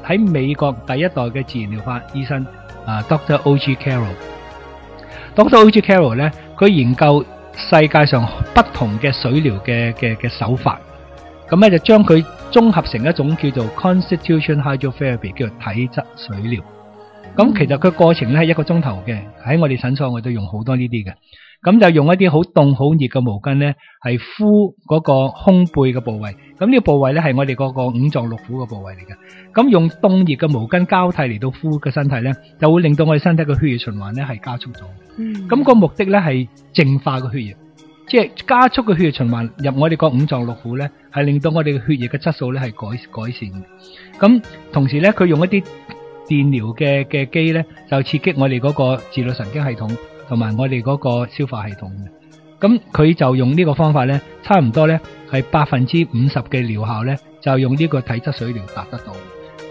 Speaker 5: 喺美國第一代嘅自然療法醫生啊 Doctor O.G. Carroll。Dr. O.G. Carroll 咧，佢研究世界上不同嘅水療嘅嘅嘅手法，咁咧就將佢綜合成一種叫做 Constitution Hydrotherapy，叫做體質水療。咁其實佢過程咧係一個鐘頭嘅，喺我哋診所我都用好多呢啲嘅。咁就用一啲好凍好熱嘅毛巾咧，係敷嗰個胸背嘅部位。咁呢個部位咧係我哋嗰個五臟六腑嘅部位嚟嘅。咁用凍熱嘅毛巾交替嚟到敷嘅身體咧，就會令到我哋身體嘅血液循環咧係加速咗。
Speaker 4: 嗯
Speaker 5: 咁、個目的咧係淨化個血液，即係加速嘅血液循環入我哋個五臟六腑咧，係令到我哋嘅血液嘅質素咧係改改善嘅。咁同時咧，佢用一啲電療嘅嘅機咧，就刺激我哋嗰個自律神經系統同埋我哋嗰個消化系統嘅。咁佢就用呢個方法咧，差唔多咧係百分之五十嘅療效咧，就用呢個體質水療達得到。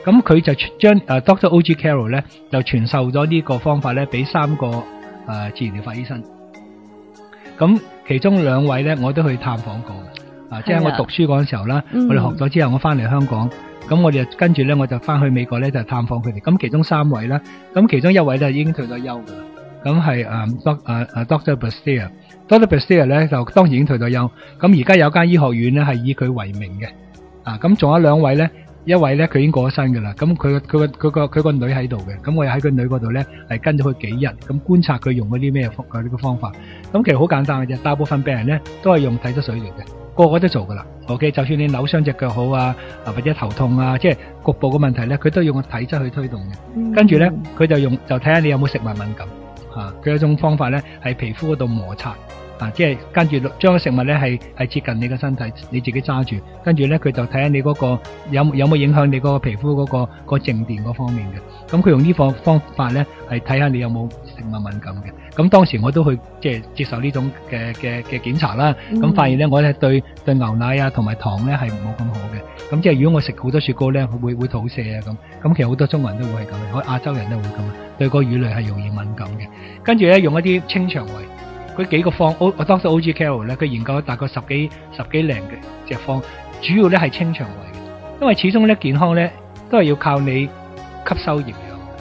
Speaker 5: 咁佢就傳將誒 Dr. O.G. Carroll 咧就傳授咗呢個方法咧，俾三個誒、呃自然療法醫生。咁其中兩位咧，我都去探訪過嘅。啊，即係我
Speaker 4: 係啊
Speaker 5: 讀書嗰陣時候啦，
Speaker 4: 嗯
Speaker 5: 我哋學咗之後，我翻嚟香港，咁我哋就跟住咧，我就翻去美國咧，就探訪佢哋。咁其中三位啦，咁其中一位咧已經退咗休噶啦。咁係誒 Doc 誒誒 Doctor Bastier。Doctor Bastier 咧就當時已經退咗休。咁而家有間醫學院咧係以佢為名嘅。啊，咁仲有兩位咧，一位咧佢已經過咗身噶啦。咁佢個佢個佢個佢個女喺度嘅。咁我又喺佢女嗰度咧係跟咗佢幾日，咁觀察佢用嗰啲咩方佢呢個方法。咁其實好簡單嘅啫，大部分病人咧都係用體質水療嘅，個個都做噶啦。OK，就算你扭傷只腳好啊，啊或者頭痛啊，即係局部嘅問題咧，佢都用個體質去推動嘅。跟住咧，佢就用就睇下你有冇食物敏感啊。佢有一種方法咧，係皮膚嗰度摩擦啊，即係跟住將個食物咧係係接近你嘅身體，你自己揸住，跟住咧佢就睇下你嗰、個有有冇影響你嗰個皮膚嗰、個、個靜電嗰方面嘅。咁佢用呢個方法咧係睇下你有冇食物敏感嘅。咁當時我都去即係接受呢種嘅嘅嘅檢查啦，咁、
Speaker 4: 嗯
Speaker 5: 發現咧我咧對對牛奶啊同埋糖咧係冇咁好嘅。咁即係如果我食好多雪糕咧，會會肚瀉啊咁。咁其實好多中國人都會係咁，我亞洲人都會咁，對個乳類係容易敏感嘅。跟住咧用一啲清腸胃，佢幾個方，我我當時 O.G. Carroll 咧，佢研究咗大概十幾十幾零嘅隻方，主要咧係清腸胃嘅，因為始終咧健康咧都係要靠你吸收營養，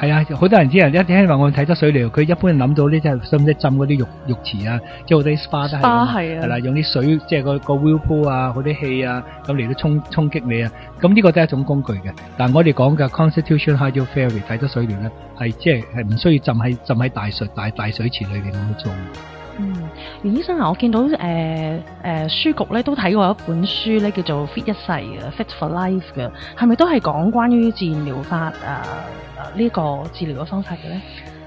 Speaker 5: 係啊，好多人知人一聽話我睇得水療，佢一般諗到呢，即係使唔使浸嗰啲浴浴池啊，即係好多啲 SPA 都係咁
Speaker 4: SPA
Speaker 5: 啊
Speaker 4: 係啊
Speaker 5: 係啦，用啲水即係個個 whirlpool 啊，嗰啲氣啊，咁嚟到衝衝擊你啊，咁呢個都係一種工具嘅。但係我哋講嘅 Constitution Hydrotherapy 睇得水療咧，係即係係唔需要浸喺浸喺大水大大水池裏邊咁去做。
Speaker 4: 嗯，袁醫生啊，我見到诶诶、呃呃、書局咧都睇過一本書咧，叫做 Fit 一世嘅 Fit for Life 嘅，係咪都係講關於自然療法啊呢個治療嘅方法嘅咧？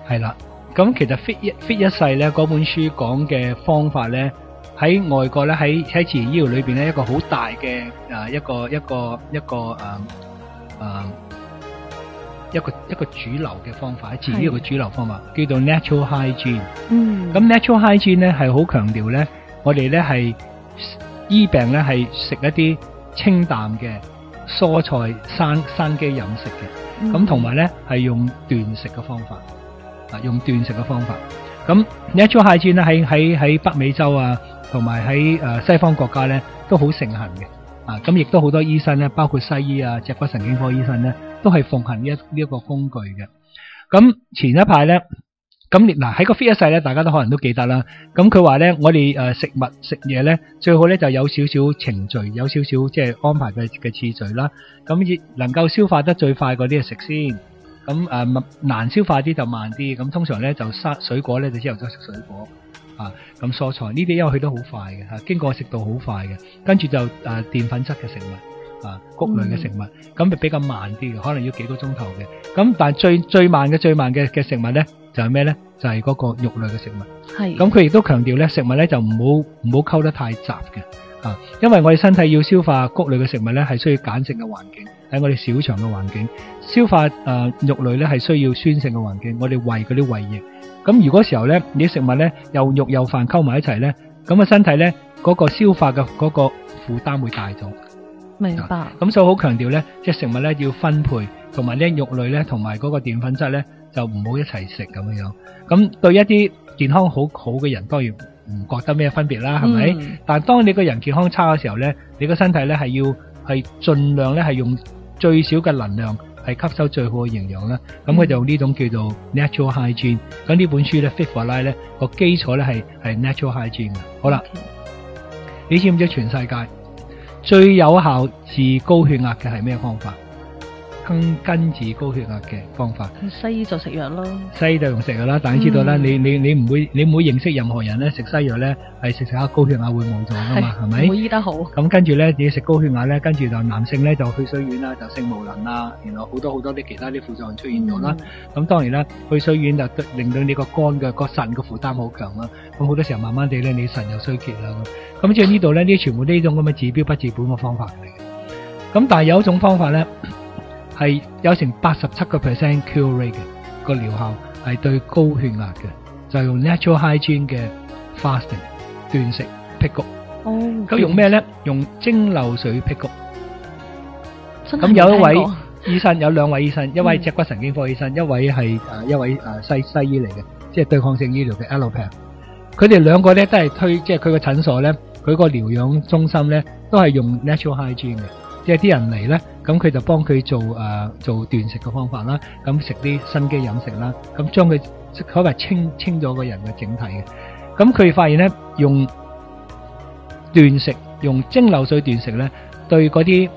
Speaker 5: 係啦，咁其實 fit 一 fit 一世咧嗰本書講嘅方法咧，喺外國咧喺喺自然醫療裏邊咧一個好大嘅誒一個一個一個誒誒、呃一個一個主流嘅方法，喺自然醫療嘅主流方法叫做 natural hygiene。
Speaker 4: 嗯，
Speaker 5: 咁 natural hygiene 咧係好強調咧，我哋咧係醫病咧係食一啲清淡嘅蔬菜生生機飲食嘅。咁同埋咧係用斷食嘅方法，啊用斷食嘅方法。咁 natural hygiene 咧喺喺喺北美洲啊，同埋喺誒西方國家咧都好盛行嘅。啊，咁亦都好多醫生咧，包括西醫啊、脊骨神經科醫生咧，都係奉行呢一呢一個工具嘅。咁前一排咧，咁嗱喺個 fit 一世咧，大家都可能都記得啦。咁佢話咧，我哋誒食物食嘢咧，最好咧就有少少程序，有少少即係安排嘅嘅次序啦。咁亦能夠消化得最快嗰啲就食先。咁誒難消化啲就慢啲。咁通常咧就生水果咧就之後再食水果。啊，咁蔬菜呢啲因為佢都好快嘅嚇，經過食到好快嘅，跟住就誒、呃、粉質嘅食物啊，谷類嘅食物，咁就比較慢啲嘅，可能要幾個鐘頭嘅。咁但係最最慢嘅最慢嘅嘅食物咧，就係咩咧？就係、嗰個肉類嘅食物。
Speaker 4: 係
Speaker 5: 咁佢亦都強調咧，食物咧就唔好唔好溝得太雜嘅啊，因為我哋身體要消化谷類嘅食物咧，係需要鹼性嘅環境，喺我哋小腸嘅環境；消化誒、呃、肉類咧係需要酸性嘅環境，我哋胃嗰啲胃液。咁如果時候咧，你啲食物咧又肉又飯溝埋一齊咧，咁個身體咧嗰、個消化嘅嗰個負擔會大咗。
Speaker 4: 明白。
Speaker 5: 咁所以好強調咧，即係食物咧要分配，同埋咧肉類咧同埋嗰個澱粉質咧就唔好一齊食咁樣樣。咁對一啲健康好好嘅人，當然唔覺得咩分別啦，係咪？
Speaker 4: 嗯
Speaker 5: 但係當你個人健康差嘅時候咧，你個身體咧係要係盡量咧係用最少嘅能量係吸收最好嘅營養啦。咁佢就用呢種叫做 natural hygiene。咁呢本書咧 Fit for Life 咧個基礎咧係係 natural hygiene 嘅。好啦，你知唔知全世界最有效治高血压嘅系咩方法？根根治高血壓嘅方法。
Speaker 4: 西醫就食藥咯。
Speaker 5: 西醫就用食药啦，但係知道啦，
Speaker 4: 嗯
Speaker 5: 你你你唔會你唔會認識任何人咧食西藥咧係食食下高血壓會冇咗噶嘛，係咪？
Speaker 4: 會醫得好。
Speaker 5: 咁跟住咧，你食高血壓咧，跟住就男性咧就去水丸啦，就性無能啦，然後好多好多啲其他啲副作用出現咗啦。咁、當然啦，去水丸就令到你個肝嘅個腎嘅負擔好強啦。咁好多時候慢慢地咧，你腎又衰竭啦。咁咁即係呢度咧，呢啲全部呢種咁嘅治標不治本嘅方法嚟嘅。咁但係有一種方法咧，係有成八十七個 percent cure rate 嘅個療效係對高血壓嘅，就用 natural hygiene 嘅 fasting 斷食辟谷。
Speaker 4: 哦。
Speaker 5: 咁用咩咧？用蒸餾水辟谷。咁有一位
Speaker 4: 冇聽過
Speaker 5: 醫生，有兩位醫生，一位
Speaker 4: 嗯
Speaker 5: 脊骨神經科醫生，一位係誒一位誒西西醫嚟嘅，即係對抗性醫療嘅 allopath。佢哋兩個咧都係推，即係佢個診所咧，佢個療養中心咧都係用 natural hygiene 嘅，即係啲人嚟咧，咁佢就幫佢做誒、呃做斷食嘅方法啦，咁食啲生機飲食啦，咁將佢可謂清清咗個人嘅整體嘅。咁佢哋發現咧，用斷食，用蒸餾水斷食咧，對嗰啲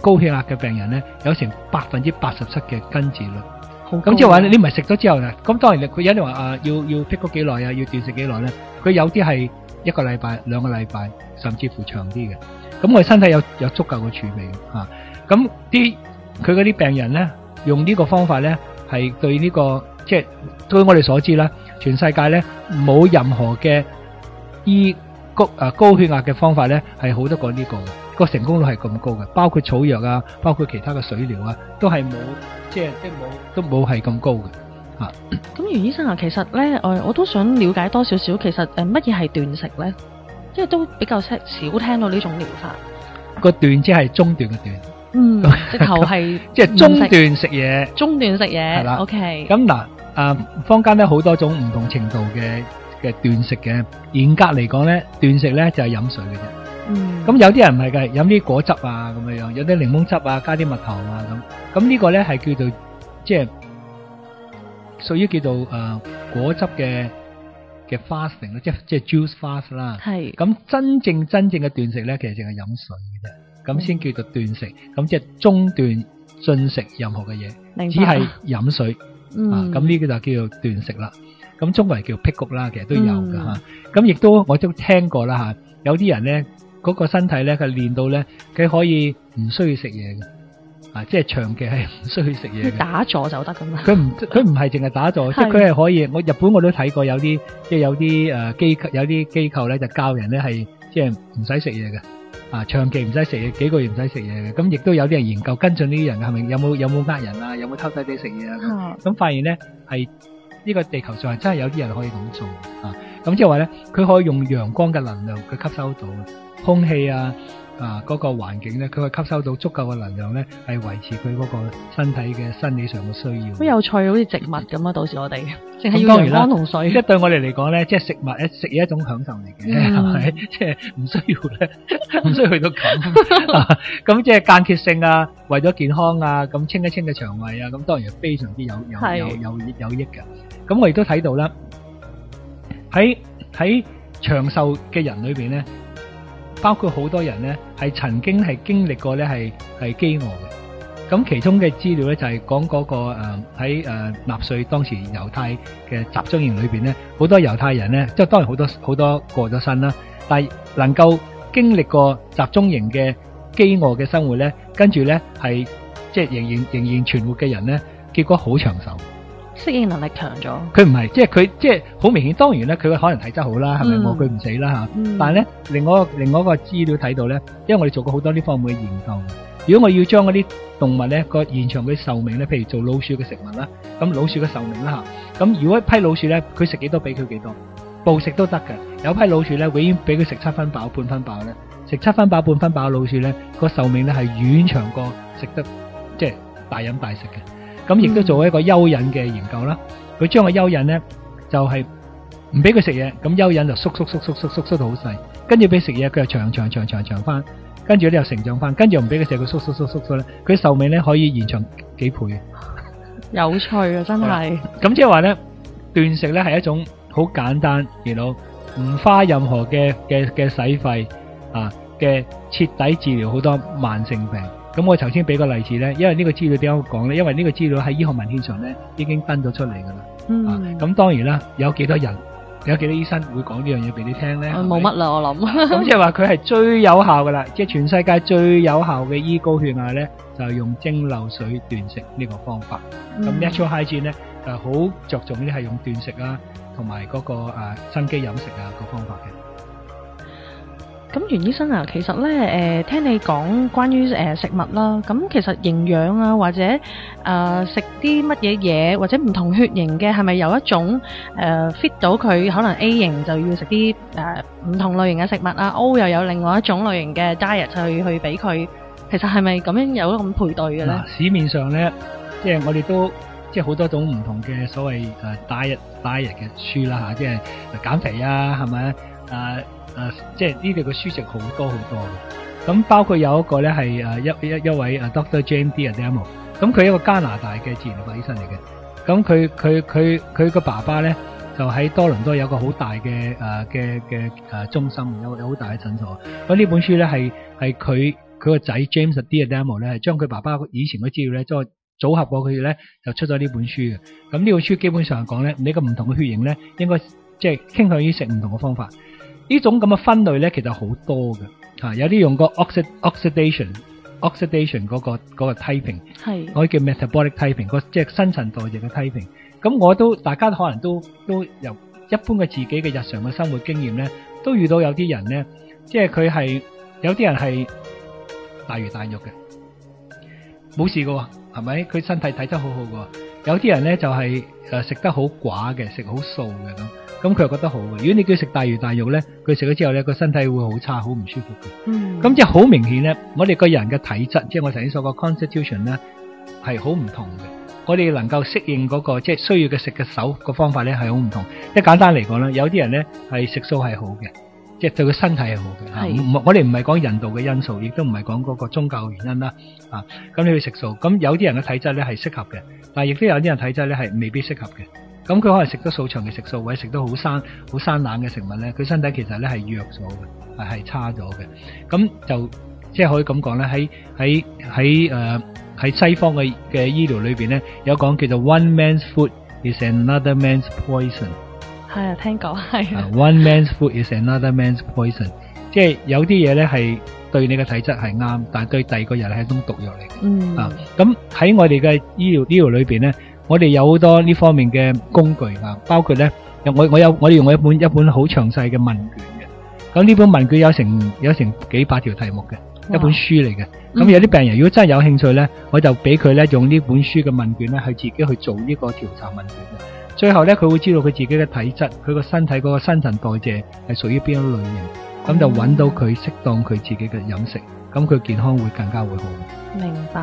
Speaker 5: 高血壓嘅病人咧，有成百分之八十七嘅根治率。咁即係話你唔係食咗之後咧，咁當然佢有啲話啊，要要辟谷幾耐啊，要斷食幾耐咧？佢有啲係一個禮拜、兩個禮拜，甚至乎長啲嘅。咁我哋身體有有足夠嘅儲備嚇。咁啲佢嗰啲病人咧，用呢個方法咧，係對呢、個即係據我哋所知啦，全世界咧冇任何嘅医高啊高血壓嘅方法咧係好得過呢個嘅，個成功率係咁高嘅，包括草藥啊，包括其他嘅水療啊，都係冇即係即係冇都冇係咁高嘅。
Speaker 4: 吓咁袁醫生啊，其實咧，誒，我都想了解多少少，其實誒乜嘢係斷食咧？即係都比較少少聽到呢種療法。
Speaker 5: 個斷即係中斷嘅斷，
Speaker 4: 嗯，直頭係
Speaker 5: 即係中斷食嘢。
Speaker 4: 中斷食嘢。
Speaker 5: 係啦
Speaker 4: OK。
Speaker 5: 咁嗱，啊坊間咧好多種唔同程度嘅嘅斷食嘅，嚴格嚟講咧，斷食咧就係飲水嘅啫。
Speaker 4: 嗯。
Speaker 5: 咁有啲人唔係嘅，飲啲果汁啊咁樣樣，有啲檸檬汁啊，加啲蜜糖啊咁。咁呢個咧係叫做即係屬於叫做誒、呃果汁嘅嘅 fasting 啦，即係即係 juice fast 啦。
Speaker 4: 係
Speaker 5: 咁真正真正嘅斷食咧，其實淨係飲水嘅啫，咁先叫做斷食。咁即係中斷進食任何嘅嘢，只係飲水。
Speaker 4: 嗯
Speaker 5: 啊，咁呢個就叫做斷食啦。咁中國人叫辟谷啦，其實都有噶
Speaker 4: 嗯
Speaker 5: 吓。咁亦都我都聽過啦吓，有啲人咧嗰個身體咧，佢練到咧，佢可以唔需要食嘢嘅，啊，即係長期係唔需要食嘢嘅。
Speaker 4: 打坐就得咁嘛。
Speaker 5: 佢唔佢唔係淨係打坐，即係
Speaker 4: 係
Speaker 5: 佢係可以。我日本我都睇過有啲即係有啲誒機構有啲機構咧就教人咧係即係唔使食嘢嘅，啊長期唔使食嘢，幾個月唔使食嘢嘅。咁亦都有啲人研究跟進呢啲人係咪有冇有冇呃人啊，有冇偷偷地食嘢啊咁。
Speaker 4: 啊
Speaker 5: 咁發現咧係呢個地球上係真係有啲人可以咁做啊！咁即係話咧，佢可以用陽光嘅能量佢吸收到空氣啊啊嗰、個環境咧，佢可以吸收到足夠嘅能量咧，係維持佢嗰個身體嘅生理上嘅需要。
Speaker 4: 好有趣，好似植物咁啊！到時我哋淨係
Speaker 5: 咁
Speaker 4: 要陽
Speaker 5: 當然啦
Speaker 4: 光同水
Speaker 5: 即係。對我哋嚟講咧，即係食物咧，食嘢一種享受嚟嘅，
Speaker 4: 嗯
Speaker 5: 係咪、即係唔需要咧，唔需要去到咁。啊咁即係間歇性啊，為咗健康啊，咁清一清嘅腸胃啊，咁當然係非常之有有
Speaker 4: 係
Speaker 5: 有有有益嘅。咁我亦都睇到啦，喺喺長壽嘅人裏邊咧，包括好多人咧係曾經係經歷過咧係係飢餓嘅。咁其中嘅資料咧就係講嗰個誒喺誒納粹當時猶太嘅集中營裏邊咧，好多猶太人咧，即係當然好多好多過咗身啦，但係能夠經歷過集中營嘅飢餓嘅生活咧，跟住咧係即係仍然仍然存活嘅人咧，結果好長壽。
Speaker 4: 適應能力強咗。
Speaker 5: 佢唔係，即係佢即係好明顯，當然咧佢可能體質好啦，係咪？
Speaker 4: 嗯
Speaker 5: 我佢唔死啦嚇。
Speaker 4: 嗯
Speaker 5: 但係咧，另外另外一個資料睇到咧，因為我哋做過好多呢方面嘅研究。如果我要將嗰啲動物咧個延長佢壽命咧，譬如做老鼠嘅食物啦，咁老鼠嘅壽命啦嚇，咁如果一批老鼠咧，佢食幾多俾佢幾多，暴食都得嘅。有批老鼠咧，永遠俾佢食七分飽、半分飽咧，食七分飽、半分飽嘅老鼠咧，個壽命咧係遠長過食得即係大飲大食嘅。咁亦都做一個蚯蚓嘅研究啦。佢將個蚯蚓咧就係唔俾佢食嘢，咁蚯蚓就縮縮縮縮縮縮縮到好細，跟住俾食嘢佢又長長長長長翻，跟住咧又成長翻，跟住又唔俾佢食，佢縮縮縮縮縮咧，佢壽命咧可以延長幾倍嘅。
Speaker 4: 有趣啊，真係。
Speaker 5: 咁即係話咧，斷食咧係一種好簡單，然後唔花任何嘅嘅嘅使費啊嘅徹底治療好多慢性病。咁我頭先俾個例子咧，因為呢個資料點解講咧？因為呢個資料喺醫學文獻上咧已經登咗出嚟噶啦。啊
Speaker 4: 嗯，
Speaker 5: 咁當然啦，有幾多人，有幾多醫生會講呢樣嘢俾你聽咧？
Speaker 4: 冇乜啦，我諗。
Speaker 5: 咁即係話佢係最有效噶啦，即係全世界最有效嘅醫高血壓咧，就係用蒸餾水斷食呢個方法。咁
Speaker 4: 嗯
Speaker 5: natural hygiene 咧就好着重咧係用斷食啊，同埋嗰個誒生機飲食啊個方法嘅。
Speaker 4: 咁袁醫生啊，其實咧，誒、聽你講關於誒、食物啦，咁其實營養啊，或者誒食啲乜嘢嘢，或者唔同血型嘅，係咪有一種誒、fit 到佢可能 A 型就要食啲誒唔同類型嘅食物啊，O 又有另外一種類型嘅 diet 去去俾佢，其實係咪咁樣有咁配對嘅咧？
Speaker 5: 嗱，市面上咧，即係我哋都即係好多種唔同嘅所謂誒 diet diet 嘅書啦嚇，即係減肥啊，係咪？誒誒，即係呢度嘅書籍好多好多嘅。咁包括有一個咧係誒一一一位诶 Doctor James Diademo，咁佢一個加拿大嘅自然科醫生嚟嘅。咁佢佢佢佢個爸爸咧就喺多倫多有個好大嘅诶嘅嘅诶中心，有有好大嘅診所。咁呢本書咧係係佢佢個仔 James Diademo 咧係將佢爸爸以前嘅資料咧再組合過佢咧就出咗呢本書嘅。咁呢本書基本上講咧，你個唔同嘅血型咧應該即係傾向於食唔同嘅方法。呢種咁嘅分類咧，其實好多嘅嚇、有啲用個 oxid oxidation oxidation 嗰、個嗰、個 typing。
Speaker 4: 係
Speaker 5: 可以叫 metabolic typing，個即係新陳代謝嘅 typing。咁我都大家可能都都由一般嘅自己嘅日常嘅生活經驗咧，都遇到有啲人咧，即係佢係有啲人係大魚大肉嘅，冇事嘅喎，係咪？佢身體體質好好嘅喎。有啲人咧就係誒食得好寡嘅，食好素嘅咁，咁佢又覺得好嘅。如果你叫佢食大魚大肉咧，佢食咗之後咧，個身體會好差，好唔舒服嘅。
Speaker 4: 嗯
Speaker 5: 咁即係好明顯咧，我哋個人嘅體質，即係我頭先所講 constitution 咧，係好唔同嘅。我哋能夠適應嗰、個即係需要嘅食嘅手個方法咧，係好唔同。即係簡單嚟講啦，有啲人咧係食素係好嘅，即係對佢身體係好嘅。唔唔我哋唔係講人道嘅因素，亦都唔係講嗰個宗教原因啦。啊，咁你去食素，咁有啲人嘅體質咧係適合嘅，但係亦都有啲人體質咧係未必適合嘅。咁佢可能食得素長期食素，或者食得好生好生冷嘅食物咧，佢身體其實咧係弱咗嘅，係係差咗嘅。咁就即係可以咁講咧，喺喺喺誒喺西方嘅嘅醫療裏邊咧，有講叫做 One man's food is another man's poison。
Speaker 4: 係啊，聽講係
Speaker 5: 啊
Speaker 4: 啊
Speaker 5: ，One man's food is another man's poison，即係有啲嘢咧係對你嘅體質係啱，但係對第二個人係一種毒藥嚟嘅。
Speaker 4: 嗯，
Speaker 5: 啊，咁喺我哋嘅醫療醫療裏邊咧，我哋有好多呢方面嘅工具啊，包括咧，我我有我哋用一本一本好详细嘅问卷嘅，咁呢本問卷有成有成几百条题目嘅一本书嚟嘅，咁
Speaker 4: 嗯
Speaker 5: 有啲病人如果真系有兴趣咧，我就俾佢咧用呢本书嘅问卷咧去自己去做呢个调查问卷嘅，最后咧佢会知道佢自己嘅体质，佢个身体嗰個新陈代谢系属于边一类型，咁就揾到佢适当佢自己嘅饮食，咁佢健康会更加会好。
Speaker 4: 明白。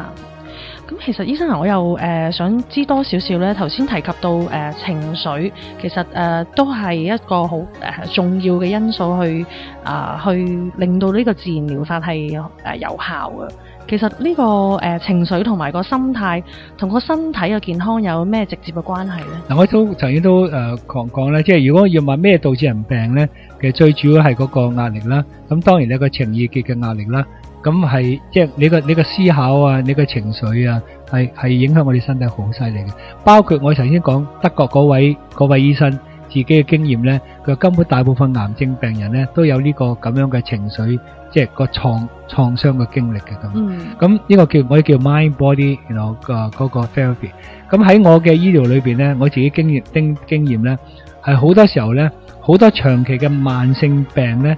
Speaker 4: 咁其實醫生啊，我又诶、想知多少少咧。頭先提及到诶、情緒，其實誒、呃都係一個好诶、重要嘅因素去啊、去令到呢個自然療法係誒、呃有效嘅。其實呢、個誒、呃情緒同埋個心態同個身體嘅健康有咩直接嘅關係咧？
Speaker 5: 嗱，我都曾經都誒講講咧，即係如果要問咩導致人病咧，其實最主要係嗰個壓力啦。咁當然你個情意結嘅壓力啦，咁係即係你個你個思考啊，你個情緒啊，係係影響我哋身體好犀利嘅。包括我頭先講德國嗰位嗰位醫生自己嘅經驗咧，佢話根本大部分癌症病人咧都有呢個咁樣嘅情緒，即係個創創傷嘅經歷嘅咁。
Speaker 4: 嗯
Speaker 5: 咁呢個叫我哋叫 mind body，然後個嗰個 therapy。咁喺我嘅醫療裏邊咧，我自己經驗經經驗咧，係好多時候咧，好多長期嘅慢性病咧，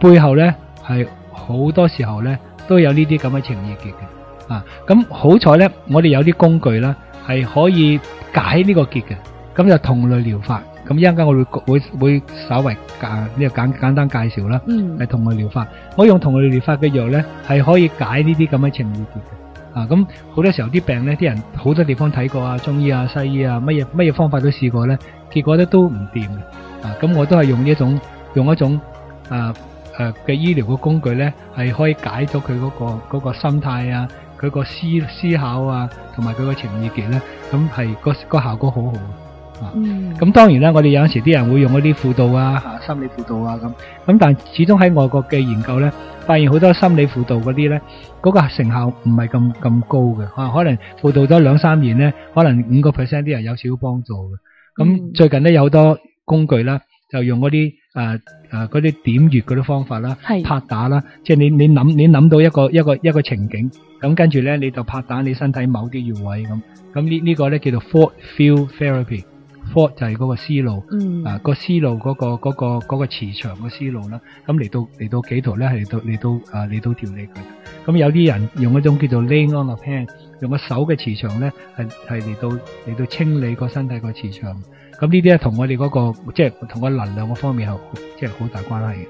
Speaker 5: 背後咧係好多時候咧都有呢啲咁嘅情意結嘅。啊，咁好彩咧，我哋有啲工具啦，係可以解呢個結嘅。咁就同類療法。咁一陣間我會會會稍為簡呢個簡簡單介紹啦。
Speaker 4: 嗯
Speaker 5: 係同類療法。我用同類療法嘅藥咧，係可以解呢啲咁嘅情意結嘅。啊，咁好多時候啲病咧，啲人好多地方睇過啊，中醫啊、西醫啊，乜嘢乜嘢方法都試過咧，結果咧都唔掂嘅。啊，咁我都係用呢一種用一種啊誒嘅醫療嘅工具咧，係可以解咗佢嗰個嗰個心態啊，佢個思思考啊，同埋佢個情意結咧，咁係個個效果好好嘅。
Speaker 4: 嗯
Speaker 5: 咁當然啦，我哋有陣時啲人會用嗰啲輔導啊、嚇心理輔導啊咁，咁但係始終喺外國嘅研究咧，發現好多心理輔導嗰啲咧，嗰、個成效唔係咁咁高嘅，啊可能輔導咗兩三年咧，可能五個 percent 啲人有少少幫助嘅。咁、
Speaker 4: 嗯
Speaker 5: 最近咧有好多工具啦，就用嗰啲誒誒嗰啲點穴嗰啲方法啦，
Speaker 4: 係
Speaker 5: 拍打啦，即係你你諗你諗到一個一個一個情景，咁跟住咧你就拍打你身體某啲穴位咁，咁呢呢個咧叫做 thought field therapy。thought 就係嗰個思路，
Speaker 4: 嗯
Speaker 5: 啊個思路嗰、個嗰、個嗰、個磁場嘅思路啦，咁嚟到嚟到幾圖咧係嚟到嚟到啊嚟到調理佢。咁有啲人用一種叫做 laying on of hand，用個手嘅磁場咧係係嚟到嚟到清理個身體個磁場。咁呢啲咧同我哋嗰、個即係同個能量嗰方面係即系好大關係嘅。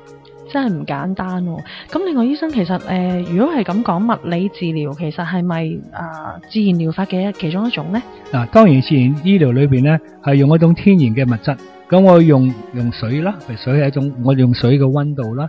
Speaker 4: 真係唔簡單喎、咁另外，醫生其實誒、呃如果係咁講，物理治療其實係咪啊自然療法嘅其中一種呢？
Speaker 5: 嗱，當然自然醫療裏邊咧係用一種天然嘅物質，咁我用用水啦，水係一種我用水嘅温度啦，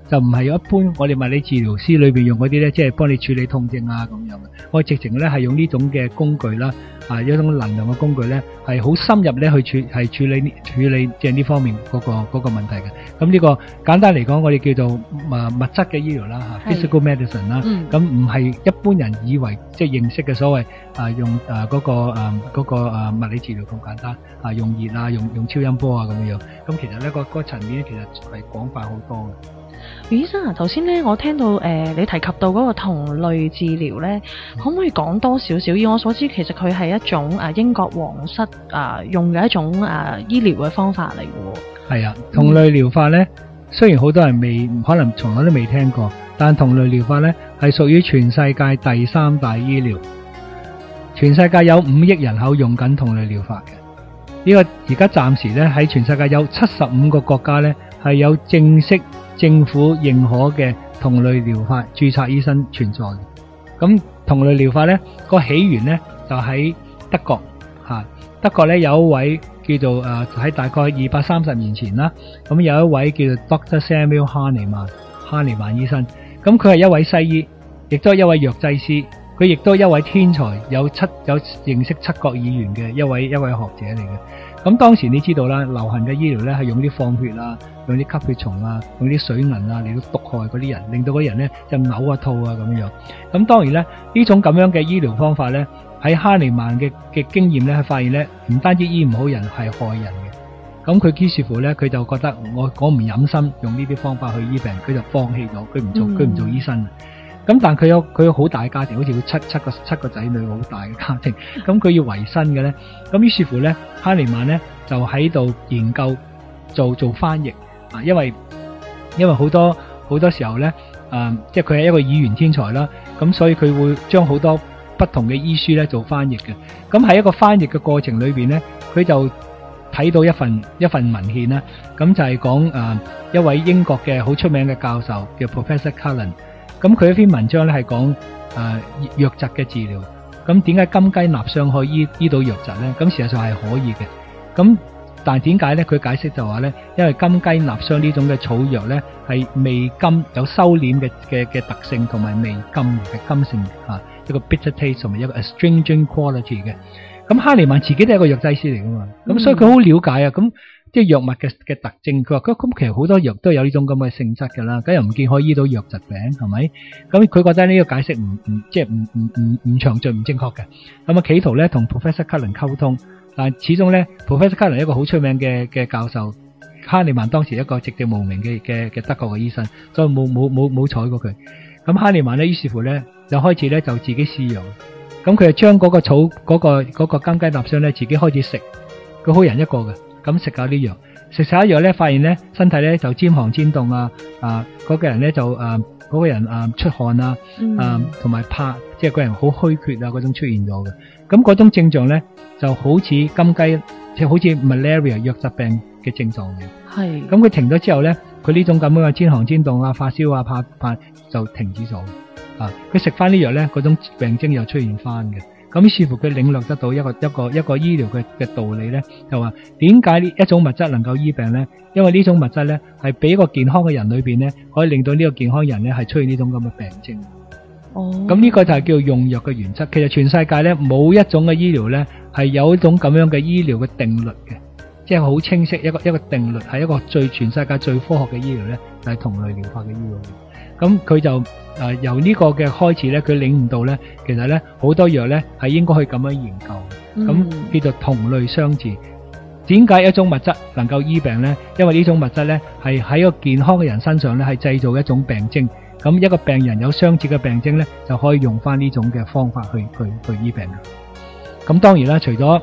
Speaker 5: 就唔係一般我哋物理治療師裏邊用嗰啲咧，即係幫你處理痛症啊咁樣嘅。我直情咧係用呢種嘅工具啦，啊一種能量嘅工具咧，係好深入咧去處係處理呢處理即係呢方面嗰、個嗰、個問題嘅。咁呢個簡單嚟講，我哋叫做啊物質嘅醫療啦嚇，physical medicine 啦。
Speaker 4: 嗯
Speaker 5: 咁唔係一般人以為即係認識嘅所謂啊用啊嗰、個啊嗰、個啊物理治療咁簡單啊用熱啊用用超音波啊咁樣樣。咁其實咧、個、個層面咧其實係廣泛好多嘅。
Speaker 4: 余醫生啊，頭先咧我聽到誒、呃你提及到嗰個同類治療咧，可唔可以講多少少？以我所知，其實佢係一種啊英國皇室啊用嘅一種啊醫療嘅方法嚟嘅喎。
Speaker 5: 係啊，同類療法咧，雖然好多人未可能從來都未聽過，但同類療法咧係屬於全世界第三大醫療，全世界有五億人口用緊同類療法嘅。呢個而家暫時咧喺全世界有七十五個國家咧係有正式政府認可嘅同類療法註冊醫生存在。咁同類療法咧個起源咧就喺德國嚇，德國咧有一位叫做誒喺大概二百三十年前啦，咁有一位叫做 Doctor Samuel Hahnemann 哈尼曼醫生，咁佢係一位西醫，亦都係一位藥劑師。佢亦都一位天才，有七有認識七國語言嘅一位一位學者嚟嘅。咁當時你知道啦，流行嘅醫療咧係用啲放血啊，用啲吸血蟲啊，用啲水銀啊嚟到毒害嗰啲人，令到嗰啲人咧就嘔啊吐啊咁樣。咁當然咧呢種咁樣嘅醫療方法咧，喺哈尼曼嘅嘅經驗咧，係發現咧唔單止醫唔好人，係害人嘅。咁佢於是乎咧，佢就覺得我我唔忍心用呢啲方法去醫病，佢就放棄咗，佢唔做佢唔做醫生。咁但佢有佢有好大嘅家庭，好似佢七七個七個仔女，好大嘅家庭。咁佢要維生嘅咧，咁於是乎咧，哈尼曼咧就喺度研究做做翻譯啊，因為因為好多好多時候咧，誒，即系佢係一個語言天才啦，咁所以佢會將好多不同嘅醫書咧做翻譯嘅。咁喺一個翻譯嘅過程裏邊咧，佢就睇到一份一份文獻啦，咁就係講誒一位英國嘅好出名嘅教授叫 Professor Cullen。咁佢一篇文章咧係講誒瘧疾嘅治療，咁點解金雞納霜可以醫到瘧疾咧？咁事實上係可以嘅。咁但係點解咧？佢解釋就話咧，因為金雞納霜呢種嘅草藥咧係味甘有收斂嘅嘅嘅特性，同埋味甘嘅甘性啊，一個 bitter taste 同埋一個 astringent quality 嘅。咁哈尼曼自己都係一個藥劑師嚟噶嘛，咁所以佢好了解啊。咁即係藥物嘅嘅特徵，佢話咁咁其實好多藥都有呢種咁嘅性質噶啦，咁又唔見可以醫到藥疾病，係咪？咁佢覺得呢個解釋唔唔即係唔唔唔唔詳盡唔正確嘅，咁啊企圖咧同 Professor Cullen 溝通，但始終咧 Professor Cullen 一個好出名嘅嘅教授，哈尼曼當時一個籍籍無名嘅嘅嘅德國嘅醫生，所以冇冇冇冇睬過佢。咁哈尼曼咧於是乎咧就開始咧就自己試藥，咁佢就將嗰個草嗰個嗰個金雞納霜咧自己開始食，佢好人一個嘅。咁食下啲藥，食晒啲藥咧，發現咧身體咧就尖寒尖凍啊！啊，嗰個人咧就啊，嗰個人啊出汗啊，啊同埋怕，即係個人好虛缺啊嗰種出現咗嘅。咁嗰種症狀咧就好似金雞，即係好似 malaria 瘧疾病嘅症狀嘅。
Speaker 2: 係。
Speaker 5: 咁佢停咗之後咧，佢呢種咁樣嘅煎寒煎凍啊、發燒啊、怕怕就停止咗。啊，佢食翻啲藥咧，嗰種病徵又出現翻嘅。咁似乎佢領略得到一個一個一個醫療嘅嘅道理咧，就話點解呢一種物質能夠醫病咧？因為呢種物質咧係俾一個健康嘅人裏邊咧，可以令到呢個健康人咧係出現呢種咁嘅病症。
Speaker 2: 哦，
Speaker 5: 咁呢個就係叫用藥嘅原則。其實全世界咧冇一種嘅醫療咧係有一種咁樣嘅醫療嘅定律嘅，即係好清晰一個一個定律，係一個最全世界最科學嘅醫療咧，就係同類療法嘅醫療。咁佢就誒、呃、由呢個嘅開始咧，佢領悟到咧，其實咧好多藥咧係應該去咁樣研究，咁、嗯、叫做同類相治。點解一種物質能夠醫病咧？因為呢種物質咧係喺一個健康嘅人身上咧係製造一種病徵，咁一個病人有相似嘅病徵咧，就可以用翻呢種嘅方法去去去醫病。咁當然啦，除咗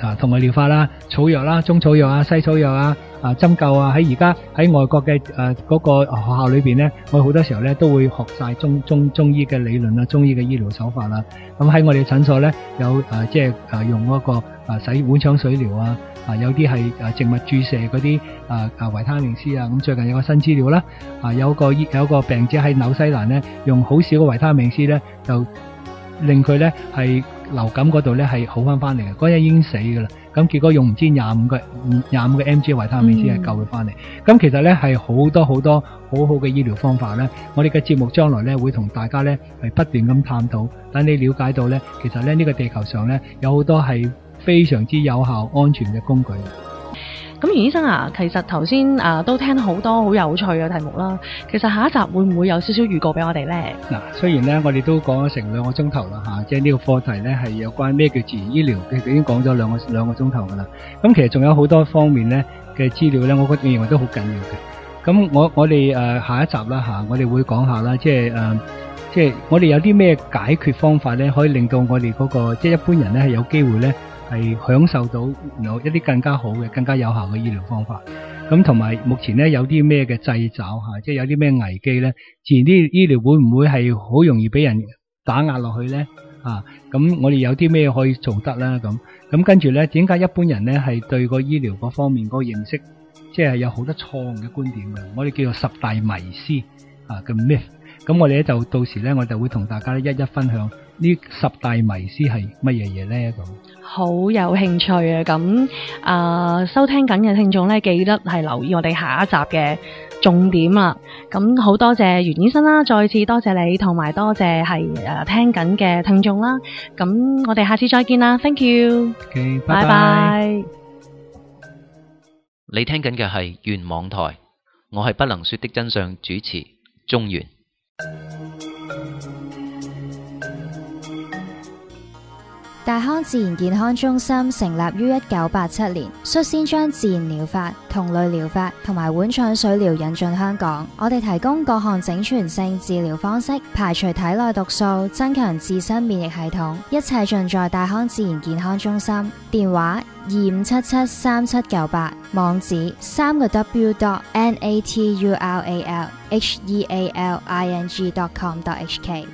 Speaker 5: 啊同類療法啦、草藥啦、中草藥啊、西草藥啊。啊針灸啊，喺而家喺外國嘅誒嗰個學校裏邊咧，我好多時候咧都會學晒中中中醫嘅理論啦，中醫嘅醫療手法啦。咁喺我哋診所咧，有誒即係誒用嗰個誒洗碗腸水療啊，啊有啲係啊植物注射嗰啲啊啊維他命 C 啊。咁最近有個新資料啦，啊有個有個病者喺紐西蘭咧，用好少嘅維他命 C 咧，就令佢咧係流感嗰度咧係好翻翻嚟嘅，嗰日已經死噶啦。咁結果用唔知廿五個廿五個 mg 維他命 C 係救佢翻嚟。咁其實咧係好多好多好好嘅醫療方法咧。我哋嘅節目將來咧會同大家咧係不斷咁探討，等你了解到咧，其實咧呢個地球上咧有好多係非常之有效、安全嘅工具。
Speaker 4: 咁袁醫生啊，其實頭先啊都聽好多好有趣嘅題目啦。其實下一集會唔會有少少預告俾我哋呢？
Speaker 5: 嗱，雖然呢我哋都講咗成兩個鐘頭啦吓，即係呢個課題呢係有關咩叫自然醫療，其實已經講咗兩個兩個鐘頭噶啦。咁其實仲有好多方面呢嘅資料呢，我覺得認為都好緊要嘅。咁我我哋誒下一集啦吓，我哋會講下啦，即係誒即係我哋有啲咩解決方法咧，可以令到我哋嗰個即係一般人咧係有機會咧。係享受到有一啲更加好嘅、更加有效嘅醫療方法。咁同埋目前咧有啲咩嘅掣肘吓，即係有啲咩危機咧？自然啲醫療會唔會係好容易俾人打壓落去咧？啊，咁我哋有啲咩可以做得啦？咁咁跟住咧，點解一般人咧係對個醫療嗰方面嗰個認識，即係有好多錯誤嘅觀點嘅？我哋叫做十大迷思啊嘅 myth。咁我哋咧就到時咧，我就會同大家一一分享呢十大迷思係乜嘢嘢咧咁。
Speaker 4: 好有興趣啊！咁啊、呃收聽緊嘅聽眾咧，記得係留意我哋下一集嘅重點啦。咁好多謝袁醫生啦，再次多謝你，同埋多謝係誒聽緊嘅聽眾啦。咁我哋下次再見啦，thank
Speaker 5: you，OK，
Speaker 4: 拜
Speaker 5: 拜拜。
Speaker 4: 拜。
Speaker 6: 你聽緊嘅係原網台，我係不能說的真相主持中原。
Speaker 7: 大康自然健康中心成立於一九八七年，率先將自然療法、同類療法同埋碗廠水療引進香港。我哋提供各項整全性治療方式，排除體內毒素，增強自身免疫系統，一切盡在大康自然健康中心。電話二五七七三七九八，網址三個 W dot N A T U R A L H E A L I N G dot com dot H K。